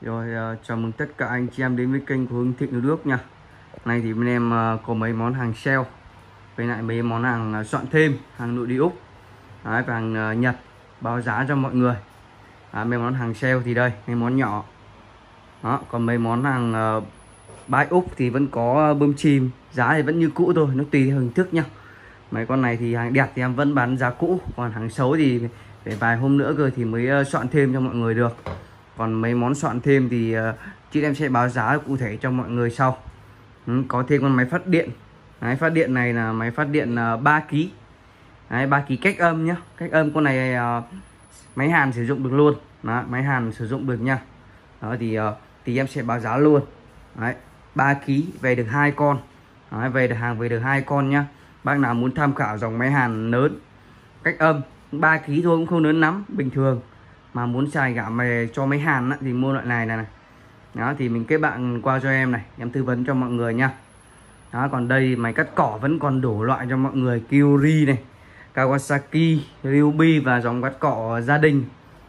Rồi ờ, chào mừng tất cả anh chị em đến với kênh của Hưng Thịnh Nước nha. Nay thì bên em ờ, có mấy món hàng sale Với lại mấy món hàng ờ, soạn thêm Hàng nội địa Úc. Đấy, và hàng Nhật báo giá cho mọi người. À, Mấy món hàng sale thì đây Mấy món nhỏ. Đó, Còn mấy món hàng uh, bãi Úc thì vẫn có bơm chìm. Giá thì vẫn như cũ thôi Nó tùy hình thức nha. Mấy con này thì hàng đẹp thì em vẫn bán giá cũ Còn hàng xấu thì phải vài hôm nữa cơ thì mới soạn thêm cho mọi người được còn mấy món soạn thêm thì ờ, chị em sẽ báo giá cụ thể cho mọi người sau. Ừ, có thêm con máy phát điện. Máy phát điện này là máy phát điện ờ, 3 kg Đấy, 3 kg cách âm nhá. Cách âm con này ờ, máy hàn sử dụng được luôn. Đó, máy hàn sử dụng được nha. Đó thì thì em sẽ báo giá luôn. Đấy, 3 kg về được hai con. Đấy, về được hàng về được hai con nhá. Bác nào muốn tham khảo dòng máy hàn lớn cách âm 3 kg thôi cũng không lớn lắm bình thường mà muốn xài gạo về cho mấy hàn á, thì mua loại này này này. Đó thì mình kết bạn qua cho em này em tư vấn cho mọi người nha. Đó còn đây máy cắt cỏ vẫn còn đủ loại cho mọi người. Kyuri này Kawasaki Ryobi và dòng cắt cỏ gia đình.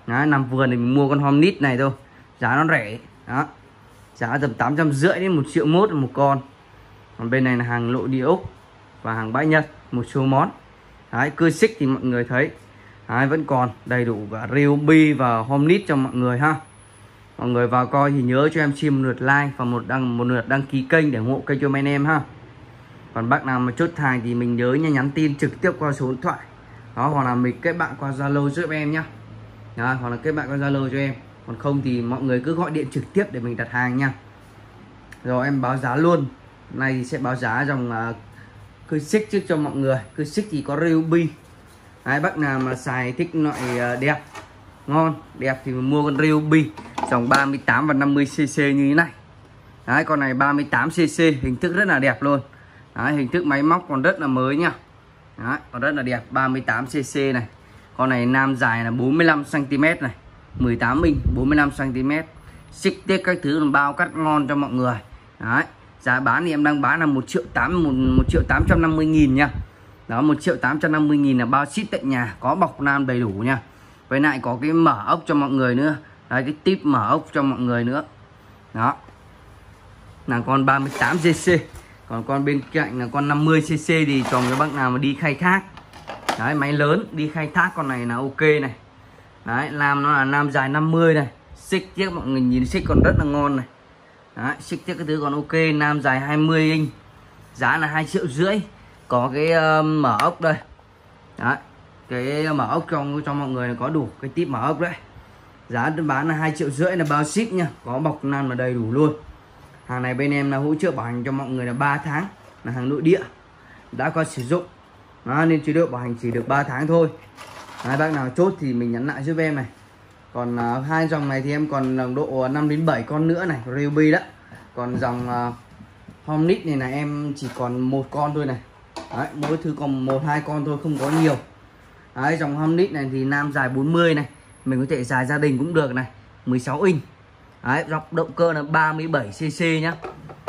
Đó, nằm vườn thì mình mua con Hornet này thôi. Giá nó rẻ đó. Giá tầm tám trăm rưỡi đến một triệu mốt một con. Còn bên này là hàng nội địa Úc và hàng bãi Nhật một số món. Đấy cưa xích thì mọi người thấy. Đấy, vẫn còn đầy đủ cả Ryobi và Homnit cho mọi người ha. Mọi người vào coi thì nhớ cho em xin một lượt like và một đăng một lượt đăng ký kênh để ủng hộ kênh cho mấy anh em ha. Còn bác nào mà chốt hàng thì mình nhớ nha nhắn tin trực tiếp qua số điện thoại. Đó hoặc là mình kết bạn qua Zalo giúp em nhá. Đó, hoặc là kết bạn qua Zalo cho em. Còn không thì mọi người cứ gọi điện trực tiếp để mình đặt hàng nha. Rồi em báo giá luôn. Nay thì sẽ báo giá dòng à, uh, cơi xích trước cho mọi người. Cứ xích thì có ruby Đấy, bác nào mà xài thích loại ờ, đẹp ngon đẹp thì mua con Ryobi dòng 38 và 50 cc như thế này. Đấy, con này 38 cc hình thức rất là đẹp luôn. Đấy, hình thức máy móc còn rất là mới nha. Đấy, còn rất là đẹp 38 cc này. Con này nam dài là 45 cm này 18 inch 45 cm xích tiết các thứ là bao cắt ngon cho mọi người. Đấy, giá bán thì em đang bán là 1 triệu 8 1, 1 triệu 850 nghìn nha đó 1 triệu 850 nghìn là bao ship tại nhà, có bọc nam đầy đủ nha. Với lại có cái mở ốc cho mọi người nữa. Đấy, cái tip mở ốc cho mọi người nữa. Đó. Là con 38 cc còn con bên cạnh là con 50 cc thì chồng các bác nào mà đi khai thác. Đấy, máy lớn, đi khai thác con này là ok này. Đấy, làm nó là nam dài 50 này. Xích tiếc mọi người nhìn xích còn rất là ngon này. Đấy, xích tiếc cái thứ còn ok, nam dài 20 inch. Giá là 2 triệu rưỡi có cái ờ, uh, mở ốc đây. Đấy cái mở ốc trong cho mọi người có đủ cái tip mở ốc đấy. Giá bán là hai triệu rưỡi là bao ship nha có bọc nan mà đầy đủ luôn. Hàng này bên em là hỗ trợ bảo hành cho mọi người là 3 tháng là hàng nội địa đã có sử dụng. Đó, nên chế độ bảo hành chỉ được 3 tháng thôi. Hai bác nào chốt thì mình nhắn lại giúp em này. Còn uh, hai dòng này thì em còn nồng độ 5 đến 7 con nữa này Ruby đó. Còn dòng ờ, uh, Homnit này là em chỉ còn một con thôi này. Đấy, mỗi thứ còn một hai con thôi không có nhiều. Đấy, dòng Honix này thì nam dài 40 này mình có thể dài gia đình cũng được này 16 inch. Đấy, dọc động cơ là 37cc nhá.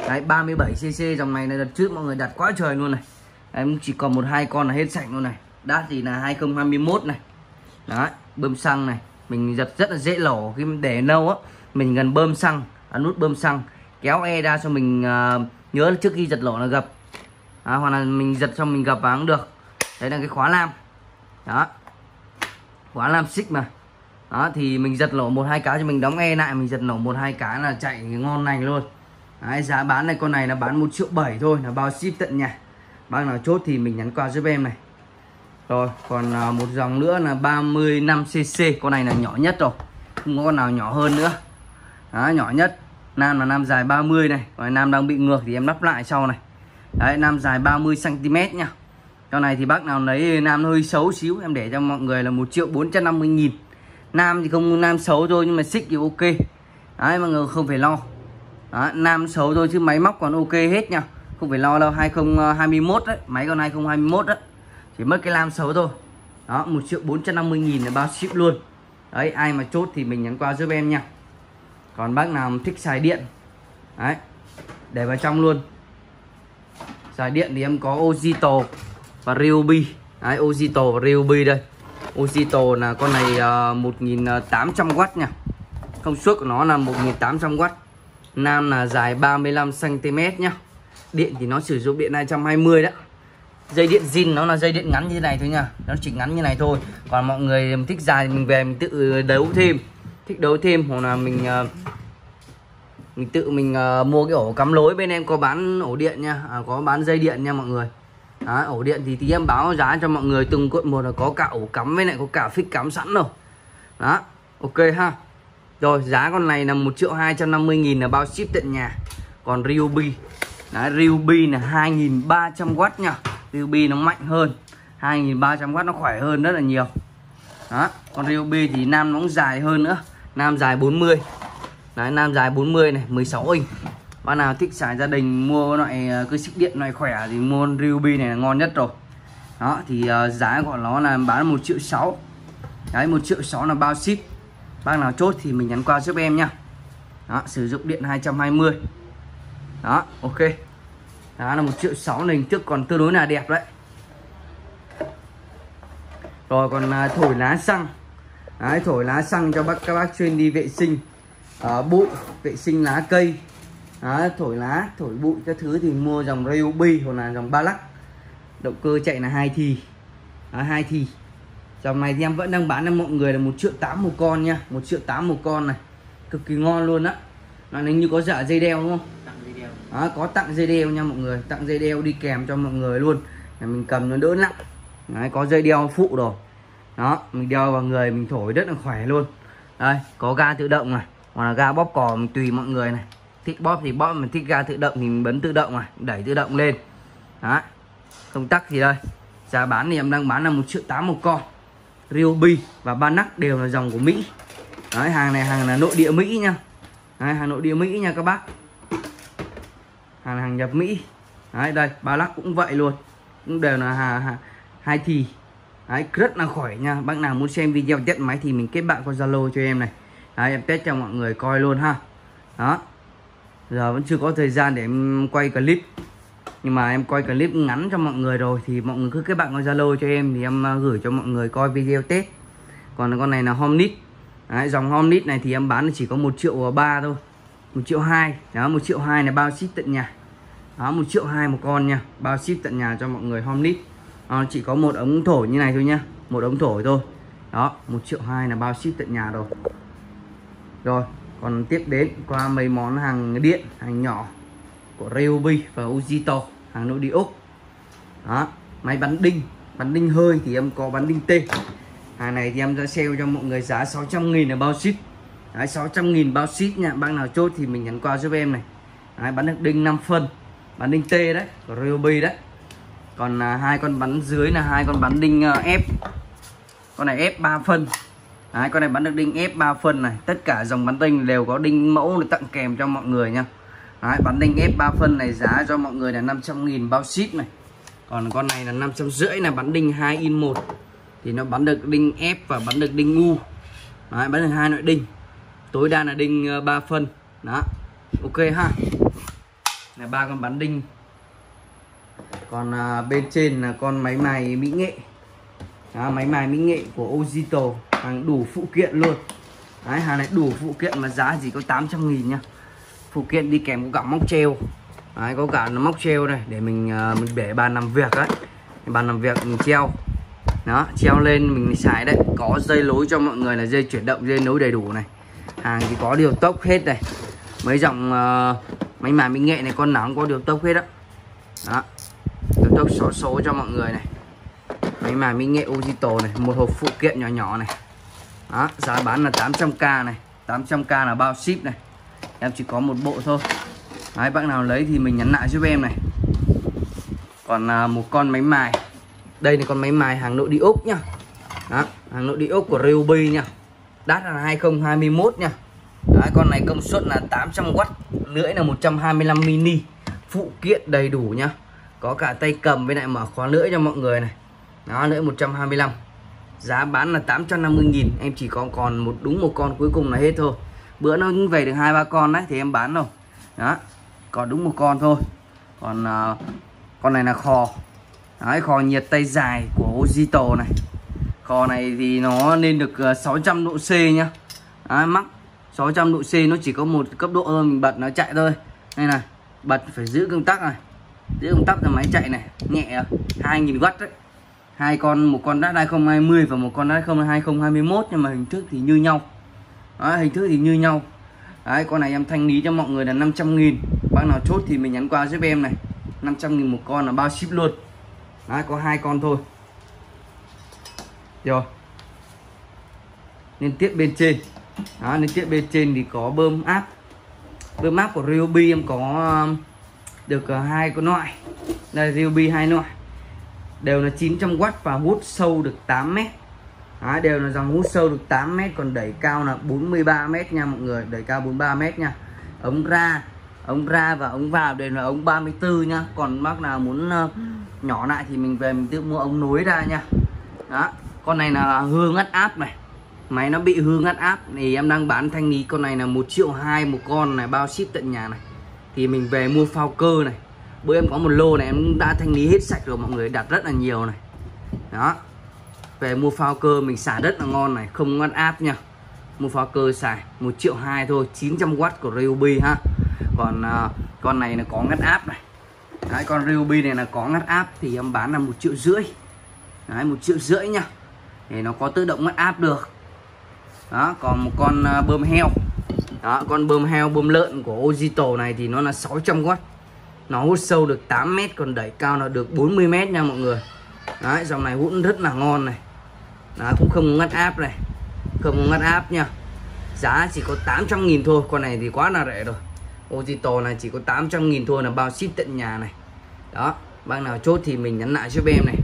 Đấy, 37cc dòng này là đợt trước mọi người đặt quá trời luôn này. Đấy, chỉ còn một hai con là hết sạch luôn này. Đắt thì là 2021 này. Đấy, bơm xăng này Mình giật rất là dễ lổ. Khi để lâu á Mình gần bơm xăng, à, nút bơm xăng Kéo e ra cho mình uh, nhớ trước khi giật lổ là gập à, hoặc là mình giật xong mình gập vào cũng được. Đấy là cái khóa lam. Đó. Khóa lam xích mà. Đó thì mình giật nổ một hai cái cho mình đóng e lại mình giật nổ một hai cái là chạy ngon lành luôn. Đấy, giá bán này con này là bán một triệu bảy thôi là bao ship tận nhà. Bác nào chốt thì mình nhắn qua giúp em này. Rồi còn à, một dòng nữa là 35 cc con này là nhỏ nhất rồi. Không có con nào nhỏ hơn nữa. Đó, nhỏ nhất. Nam là nam dài 30 này. Còn nam đang bị ngược thì em lắp lại sau này đấy nam dài 30 cm nha. Con này thì bác nào lấy nam hơi xấu xíu em để cho mọi người là một triệu 450 nghìn. Nam thì không nam xấu thôi nhưng mà xích thì ok. Đấy mọi người không phải lo. Đó, nam xấu thôi chứ máy móc còn ok hết nha. Không phải lo đâu 2021 đấy máy con 2021 đấy. Chỉ mất cái lam xấu thôi. Đó một triệu 450 nghìn là bao ship luôn. Đấy ai mà chốt thì mình nhắn qua giúp em nha. Còn bác nào thích xài điện đấy để vào trong luôn dài điện thì em có Ojito và Ryobi. Đấy Ojito và Ryobi đây. Ojito là con này à, uh, 1800W nha. Công suất của nó là 1800W nam là dài 35 cm nhá. Điện thì nó sử dụng điện 220 đó dây điện zin nó là dây điện ngắn như thế này thôi nha. Nó chỉ ngắn như này thôi. Còn mọi người thích dài thì mình về mình tự đấu thêm. Thích đấu thêm hoặc là mình uh, mình tự mình uh, mua cái ổ cắm lối bên em có bán ổ điện nha. À, có bán dây điện nha mọi người. Đó, ổ điện thì tí em báo giá cho mọi người từng cuộn một là có cả ổ cắm với lại có cả phích cắm sẵn rồi. Đó ok ha. Rồi giá con này là một triệu hai trăm năm mươi nghìn là bao ship tận nhà. Còn Ryobi Đấy, Ryobi là 2300W nha. Ryobi nó mạnh hơn 2300W nó khỏe hơn rất là nhiều. Đó còn Ryobi thì nam nó cũng dài hơn nữa nam dài 40 Đấy, nam dài 40 này 16 inch. Bạn nào thích xài gia đình mua loại ờ, cơ xích điện loại khỏe thì mua ruby này là ngon nhất rồi. Đó thì uh, giá của nó là bán 1 triệu 6 Đấy 1 triệu 6 là bao ship Bác nào chốt thì mình nhắn qua giúp em nhá Đó sử dụng điện 220 Đó ok. Đó là 1 triệu 6 này hình thức còn tương đối là đẹp đấy. Rồi còn uh, thổi lá xăng. Đấy thổi lá xăng cho bác các bác chuyên đi vệ sinh uh, bụi vệ sinh lá cây. Đó, thổi lá thổi bụi các thứ thì mua dòng Ryobi hoặc là dòng ba lắc động cơ chạy là hai thì đó, hai thì dòng này thì em vẫn đang bán cho mọi người là một triệu tám một con nha. Một triệu tám một con này. Cực kỳ ngon luôn á. Nó nếu như có dạ dây đeo đúng không? Đó, có tặng dây đeo nha mọi người. Tặng dây đeo đi kèm cho mọi người luôn. Để mình cầm nó đỡ nặng. Đấy, có dây đeo phụ rồi. Đó mình đeo vào người mình thổi rất là khỏe luôn. Đây có ga tự động này hoặc là ga bóp cò tùy mọi người này. Thích bóp thì bóp mình thích ga tự động thì mình bấm tự động này đẩy tự động lên. Đó công tắc gì đây. Giá bán thì em đang bán là một triệu tám một con. Ryobi và Banac đều là dòng của Mỹ. Đấy hàng này hàng là nội địa Mỹ nha. Đấy, hàng nội địa Mỹ nha các bác. Hàng hàng nhập Mỹ. Đấy đây ba cũng vậy luôn. Cũng đều là hà, hà, hai thì. Đấy rất là khỏi nha. Bác nào muốn xem video test máy thì mình kết bạn qua Zalo cho em này. Đấy, em test cho mọi người coi luôn ha. Đó. Giờ vẫn chưa có thời gian để em quay clip. Nhưng mà em quay clip ngắn cho mọi người rồi thì mọi người cứ kết bạn qua zalo cho em thì em à, gửi cho mọi người coi video test. Còn con này là homnit Đấy, dòng homnit này thì em bán chỉ có một triệu ba thôi. Một triệu hai. Đó một triệu hai là bao ship tận nhà. Đó một triệu hai một con nha. Bao ship tận nhà cho mọi người homnit à, chỉ có một ống thổi như này thôi nhá một ống thổi thôi. Đó một triệu hai là bao ship tận nhà rồi rồi còn tiếp đến qua mấy món hàng điện hàng nhỏ của Ryobi và Ujito hàng nội địa Úc. Đó máy bắn đinh bắn đinh hơi thì em có bắn đinh T. Hàng này thì em sẽ sale cho mọi người giá 600 nghìn là bao ship Đấy, 600 nghìn bao ship nha bác nào chốt thì mình nhắn qua giúp em này. Đấy, bắn được đinh 5 phân bắn đinh T đấy của Ryobi đấy. Còn à, hai con bắn dưới là hai con bắn đinh uh, F. Con này F 3 phân. Đấy, con này bắn được đinh ép 3 phân này. Tất cả dòng bắn tinh đều có đinh mẫu để tặng kèm cho mọi người nha. Đấy, bắn đinh ép 3 phân này giá cho mọi người là 500.000 bao ship này. Còn con này là 550 là bắn đinh 2 in 1 thì nó bắn được đinh ép và bắn được đinh ngu. Đấy, bắn được hai loại đinh. Tối đa là đinh ờ, 3 phân. Đó ok ha. Là ba con bắn đinh. Còn à, bên trên là con máy mài mỹ nghệ. Đó, máy mài mỹ nghệ của Ojito hàng đủ phụ kiện luôn. Đấy, hàng này đủ phụ kiện mà giá chỉ có 800 nghìn nha. Phụ kiện đi kèm có cả móc treo. Đấy, có cả móc treo này để mình uh, mình để bàn làm việc đấy bàn làm việc mình treo. Đó treo lên mình xài đấy. Có dây lối cho mọi người là dây chuyển động dây nối đầy đủ này. Hàng thì có điều tốc hết này. Mấy dòng à, uh, máy mài mỹ nghệ này con nào cũng có điều tốc hết đó đó điều tốc số số cho mọi người này. Máy mài mỹ nghệ Ojito này một hộp phụ kiện nhỏ nhỏ này đó, giá bán là 800k này. 800k là bao ship này. Em chỉ có một bộ thôi. Đấy, bác nào lấy thì mình nhắn lại giúp em này. Còn à, một con máy mài. Đây là con máy mài hàng nội đi Úc nhá. Đó, hàng nội đi Úc của Ryobi nha đắt là 2021 nha Đấy, con này công suất là 800W lưỡi là 125 mini. Phụ kiện đầy đủ nhá. Có cả tay cầm với lại mở khóa lưỡi cho mọi người này. Đó lưỡi 125 giá bán là 850 nghìn em chỉ còn còn một đúng một con cuối cùng là hết thôi. Bữa nó về được hai ba con đấy thì em bán rồi. Đó còn đúng một con thôi. Còn uh, con này là kho. Đấy kho nhiệt tay dài của Ojito này. Kho này thì nó lên được à, uh, 600 độ C nhá. Đấy, mắc. 600 độ C nó chỉ có một cấp độ thôi mình bật nó chạy thôi. Đây này bật phải giữ công tắc này. Giữ công tắc là máy chạy này nhẹ à, 2000W đấy hai con một con đã 2020 và một con đã 2021 nhưng mà hình thức thì như nhau. Đấy, hình thức thì như nhau. Đấy, con này em thanh lý cho mọi người là 500 nghìn. Bác nào chốt thì mình nhắn qua giúp em này. 500 nghìn một con là bao ship luôn. Đấy, có hai con thôi. Rồi. Liên tiếp bên trên. Đó, liên tiếp bên trên thì có bơm áp. Bơm áp của Ryobi em có um, được ờ, hai con loại. Đây Ryobi hai loại. Đều là 900W và hút sâu được 8 mét. Đấy, đều là dòng hút sâu được 8 mét còn đẩy cao là 43 mét nha mọi người. Đẩy cao 43 mét nha. Ống ra ống ra và ống vào đều là ống 34 nha. còn bác nào muốn uh, nhỏ lại thì mình về mình tự mua ống nối ra nha. Đó con này là hư ngắt áp này. Máy nó bị hư ngắt áp thì em đang bán thanh lý con này là một triệu hai một con này bao ship tận nhà này. Thì mình về mua phao cơ này bữa em có một lô này em đã thanh lý hết sạch rồi mọi người đặt rất là nhiều này. Đó. Về mua phao cơ mình xả rất là ngon này không ngắt áp nha. Mua phao cơ xài một triệu hai thôi 900W của Ryobi ha. Còn uh, con này là có ngắt áp này. Đấy, con Ryobi này là có ngắt áp thì em bán là một triệu rưỡi. Đấy, một triệu rưỡi nha. Để nó có tự động ngắt áp được. Đó còn một con uh, bơm heo. Đó con bơm heo bơm lợn của Ojito này thì nó là 600W nó hút sâu được 8 mét còn đẩy cao là được 40 mét nha mọi người. Đấy dòng này hút rất là ngon này. Đó, cũng không ngắt áp này. Không ngắt áp nha. Giá chỉ có 800 nghìn thôi con này thì quá là rẻ rồi. Ojito này chỉ có 800 nghìn thôi là bao ship tận nhà này. Đó bác nào chốt thì mình nhắn lại cho em này.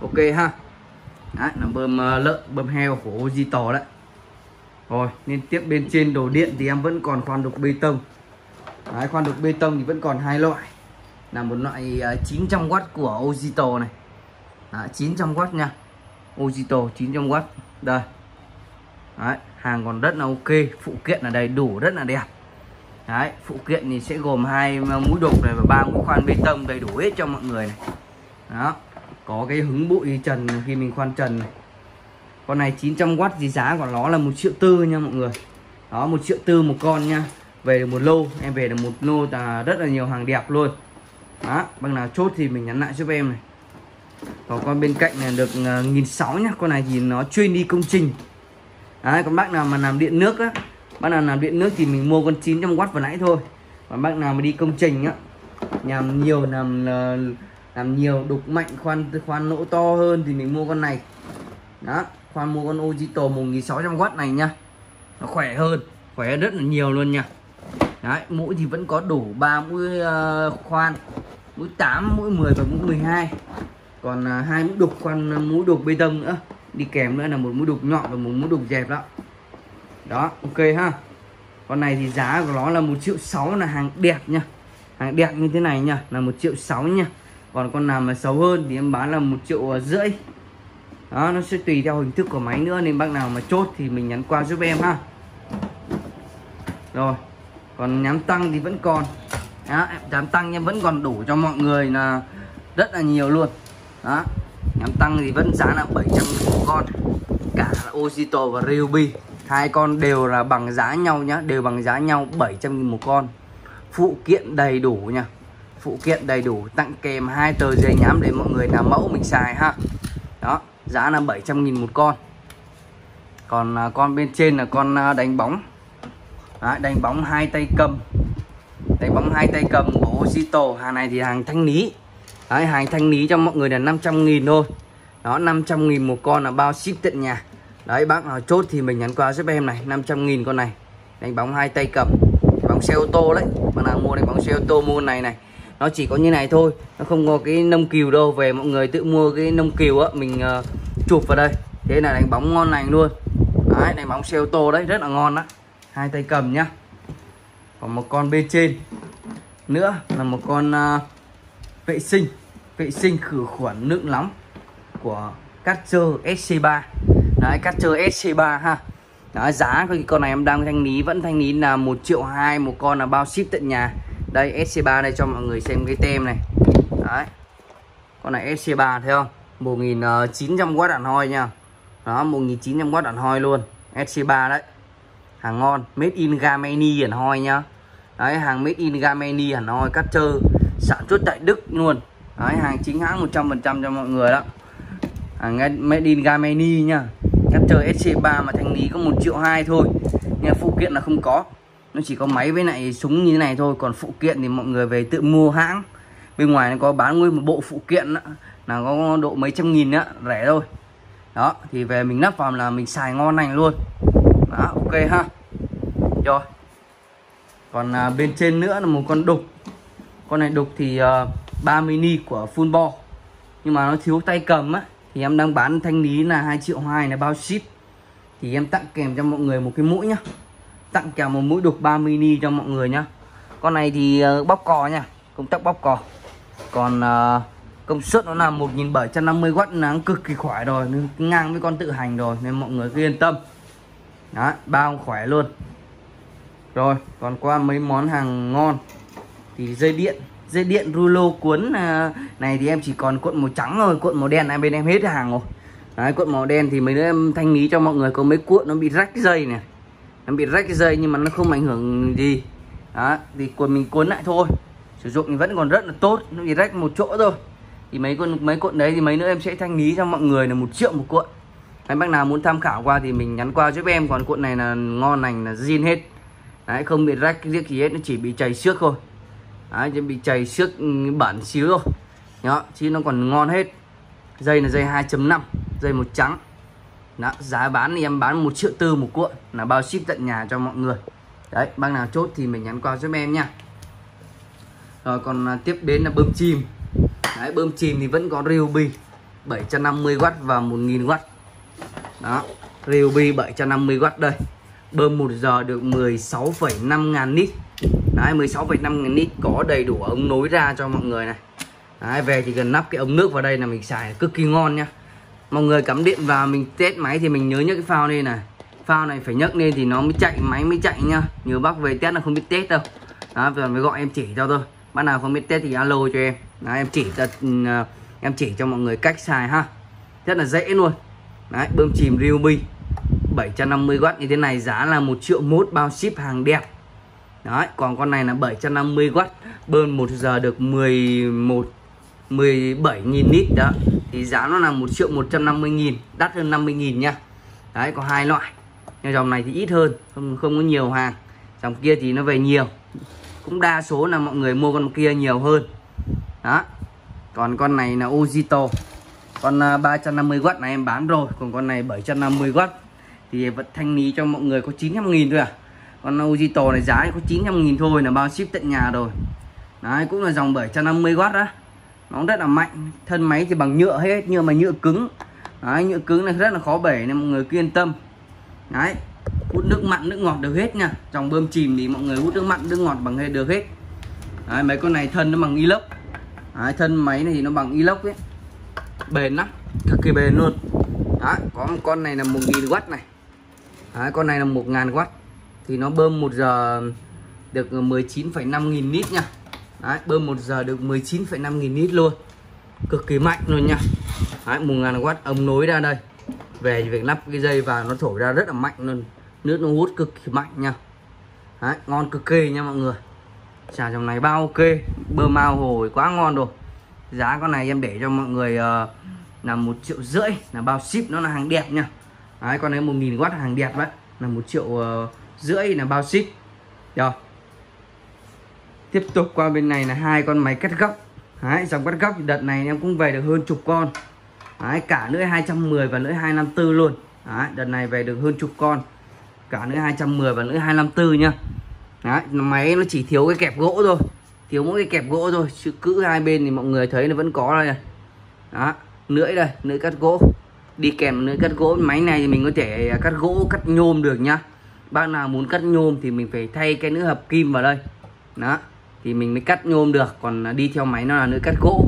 Ok ha. Đấy là bơm uh, lợn bơm heo của Ojito đấy. Rồi nên tiếp bên trên đồ điện thì em vẫn còn khoan đục bê tông. Đấy, khoan đục bê tông thì vẫn còn hai loại là một loại ờ, 900W của Ojito này. Đấy, 900W nha. Ojito 900W đây. Đấy, hàng còn rất là ok. Phụ kiện là đầy đủ rất là đẹp. Đấy, phụ kiện thì sẽ gồm hai ờ, mũi đục này và ba mũi khoan bê tông đầy đủ hết cho mọi người này. Đó có cái hứng bụi trần khi mình khoan trần này. Con này 900W thì giá của nó là một triệu tư nha mọi người. Đó một triệu tư một con nha. Về được một lô em về được một lô là rất là nhiều hàng đẹp luôn đó bằng nào chốt thì mình nhắn lại giúp em này. Còn con bên cạnh này được uh, nghìn sáu nhá con này thì nó chuyên đi công trình. Đấy còn bác nào mà làm điện nước á bác nào làm điện nước thì mình mua con 900W vừa nãy thôi. Còn bác nào mà đi công trình á làm nhiều làm ờ, làm nhiều đục mạnh khoan khoan lỗ to hơn thì mình mua con này. Đó khoan mua con Ojito 1600W này nhá, nó khỏe hơn khỏe rất là nhiều luôn nha đấy mũi thì vẫn có đủ ba mũi uh, khoan mũi 8 mũi 10 và mũi 12 còn hai hai mũi đục khoan ờ, mũi đục bê tông nữa. Đi kèm nữa là một mũi đục nhọn và một mũi đục dẹp đó. Đó ok ha. Con này thì giá của nó là một triệu sáu là hàng đẹp nha. Hàng đẹp như thế này nha là một triệu sáu nha. Còn con nào mà xấu hơn thì em bán là một triệu rưỡi. Đó nó sẽ tùy theo hình thức của máy nữa nên bác nào mà chốt thì mình nhắn qua giúp em ha. Rồi còn nhám tăng thì vẫn còn. Đó, nhám tăng nhưng vẫn còn đủ cho mọi người là rất là nhiều luôn. Đó nhám tăng thì vẫn giá là 700 một con. Cả là Ojito và ruby, hai con đều là bằng giá nhau nhá đều bằng giá nhau 700 nghìn một con. Phụ kiện đầy đủ nha. Phụ kiện đầy đủ tặng kèm hai tờ giấy nhám để mọi người làm mẫu mình xài ha. Đó giá là 700 nghìn một con. Còn à, con bên trên là con à, đánh bóng đó, đánh bóng hai tay cầm. Đánh bóng hai tay cầm của Oshito hàng này thì hàng thanh lý Đấy, hàng thanh lý cho mọi người là 500 nghìn thôi. Đó 500 nghìn một con là bao ship tận nhà. Đấy bác nào chốt thì mình nhắn qua giúp em này 500 nghìn con này. Đánh bóng hai tay cầm. Bóng xe ô tô đấy. Bạn nào mua đánh bóng xe ô tô mua này này. Nó chỉ có như này thôi. Nó không có cái nông kiều đâu. Về mọi người tự mua cái nông kiều á Mình uh, chụp vào đây. Thế là đánh bóng ngon lành luôn. Đấy đánh bóng xe ô tô đấy rất là ngon đó Hai tay cầm nhá. Còn một con bên trên. Nữa là một con uh, vệ sinh. Vệ sinh khử khuẩn nước nóng của Catcher SC3 đấy Catcher SC3 ha. Đấy, giá của con này em đang thanh lý vẫn thanh lý là một triệu hai một con là bao ship tận nhà. Đây SC3 đây cho mọi người xem cái tem này. Đấy. Con này SC3 thấy không? 1900W đạn hoi nha. Đó 1900W đạn hoi luôn. SC3 đấy hàng ngon made in Gameni hẳn hoi nhá. Đấy hàng made in Gameni hẳn hoi cắt trơ sản xuất tại Đức luôn. Đấy hàng chính hãng 100% cho mọi người đó. Hàng made in Gameni nhá. Cắt trơ SC3 mà thanh lý có một triệu hai thôi. Nhưng phụ kiện là không có. Nó chỉ có máy với lại súng như thế này thôi. Còn phụ kiện thì mọi người về tự mua hãng. Bên ngoài nó có bán nguyên một bộ phụ kiện đó, là có độ mấy trăm nghìn nữa rẻ thôi. Đó thì về mình lắp vào là mình xài ngon lành luôn đó ok ha. Rồi. Còn à, bên trên nữa là một con đục. Con này đục thì à, 3 mini của full bo nhưng mà nó thiếu tay cầm á thì em đang bán thanh lý là 2 triệu hai là bao ship. Thì em tặng kèm cho mọi người một cái mũi nhá. Tặng kèm một mũi đục 3 mini cho mọi người nhá. Con này thì à, bóc cò nha công tắc bóc cò. Còn à, công suất nó là 1750W là cực kỳ khỏe rồi ngang với con tự hành rồi nên mọi người cứ yên tâm đó bao khỏe luôn. Rồi còn qua mấy món hàng ngon thì dây điện. Dây điện rulo cuốn à, này thì em chỉ còn cuộn màu trắng rồi cuộn màu đen hai bên em hết hàng rồi. Đấy, cuộn màu đen thì mấy đứa em thanh lý cho mọi người có mấy cuộn nó bị rách dây này. Nó bị rách dây nhưng mà nó không ảnh hưởng gì. Đó thì cuộn mình cuốn lại thôi. Sử dụng thì vẫn còn rất là tốt nó bị rách một chỗ thôi. Thì mấy con mấy cuộn đấy thì mấy nữa em sẽ thanh lý cho mọi người là một triệu một cuộn anh bác nào muốn tham khảo qua thì mình nhắn qua giúp em. Còn cuộn này là ngon lành là zin hết. Đấy không bị rách cái gì hết nó chỉ bị chảy xước thôi. Đấy chỉ bị chảy xước ừ, bẩn xíu thôi. Đó chứ nó còn ngon hết. Dây là dây 2.5 dây một trắng. Đó, giá bán thì em bán một triệu tư một cuộn là bao ship tận nhà cho mọi người. Đấy bác nào chốt thì mình nhắn qua giúp em nha. Rồi còn à, tiếp đến là bơm chìm. Đấy bơm chìm thì vẫn có Ryobi 750W và 1000W đó Ryobi 750W đây. Bơm 1 giờ được 16,5 ngàn lít đấy 16,5 ngàn lít có đầy đủ ống nối ra cho mọi người này. Đấy, về chỉ cần nắp cái ống nước vào đây là mình xài cực kỳ ngon nhá mọi người cắm điện vào mình test máy thì mình nhớ nhấc cái phao lên này. Phao này phải nhấc lên thì nó mới chạy máy mới chạy nhá nhiều bác về test là không biết test đâu. Đó giờ mới gọi em chỉ cho thôi. bác nào không biết test thì alo cho em. Đó, em chỉ cho ừ, à, em chỉ cho mọi người cách xài ha. Rất là dễ luôn đấy, bơm chìm Ryobi. 750W như thế này, giá là 1 triệu mốt bao ship hàng đẹp. Đấy, còn con này là 750W bơm 1 giờ được 11 17.000 lít. Đó thì giá nó là 1 triệu 150 nghìn, đắt hơn 50 nghìn nha. Đấy, có hai loại. Nhưng dòng này thì ít hơn, không không có nhiều hàng. Dòng kia thì nó về nhiều. Cũng đa số là mọi người mua con kia nhiều hơn. Đó. Còn con này là Ojito con à, 350W này em bán rồi còn con này 750W thì vẫn thanh lý cho mọi người có 900 nghìn thôi à. Con Ujito này giá có 900 nghìn thôi là bao ship tận nhà rồi. Đấy cũng là dòng 750W đó nó rất là mạnh thân máy thì bằng nhựa hết nhưng mà nhựa cứng. Đấy, nhựa cứng này rất là khó bể nên mọi người cứ yên tâm. Đấy hút nước mặn nước ngọt được hết nha. Dòng bơm chìm thì mọi người hút nước mặn nước ngọt bằng hết được hết. Đấy, mấy con này thân nó bằng inox. Đấy, thân máy này thì nó bằng inox ấy bền lắm. Cực kỳ bền luôn. Đó có một con này là 1000W này. Đó, con này là 1000W thì nó bơm 1 giờ được 19,5 nghìn lít nha. Đấy, bơm 1 giờ được 19,5 nghìn lít luôn. Cực kỳ mạnh luôn nha. Đấy, 1000W ống nối ra đây. Về việc lắp cái dây vào nó thổi ra rất là mạnh luôn. Nước nó hút cực kỳ mạnh nha. Đấy, ngon cực kỳ nha mọi người. Xả dòng này bao ok. Bơm ao hồi quá ngon rồi. Giá con này em để cho mọi người uh, là một triệu rưỡi là bao ship nó là hàng đẹp nha Đấy, con này 1000W hàng đẹp đấy. Là một triệu uh, rưỡi là bao ship. Rồi tiếp tục qua bên này là hai con máy cắt góc. Đấy, dòng cắt góc thì đợt này em cũng về được hơn chục con. Đấy, cả lưỡi 210 và lưỡi 254 luôn. Đấy, đợt này về được hơn chục con. Cả lưỡi 210 và lưỡi 254 nhá. Đấy, máy nó chỉ thiếu cái kẹp gỗ thôi. Thiếu mỗi cái kẹp gỗ thôi chứ cữ hai bên thì mọi người thấy nó vẫn có đây này. Đó lưỡi đây, lưỡi cắt gỗ. Đi kèm lưỡi cắt gỗ. Máy này thì mình có thể à, cắt gỗ, cắt nhôm được nhá. Bác nào muốn cắt nhôm thì mình phải thay cái nữ hợp kim vào đây. Đó, thì mình mới cắt nhôm được. Còn à, đi theo máy nó là lưỡi cắt gỗ.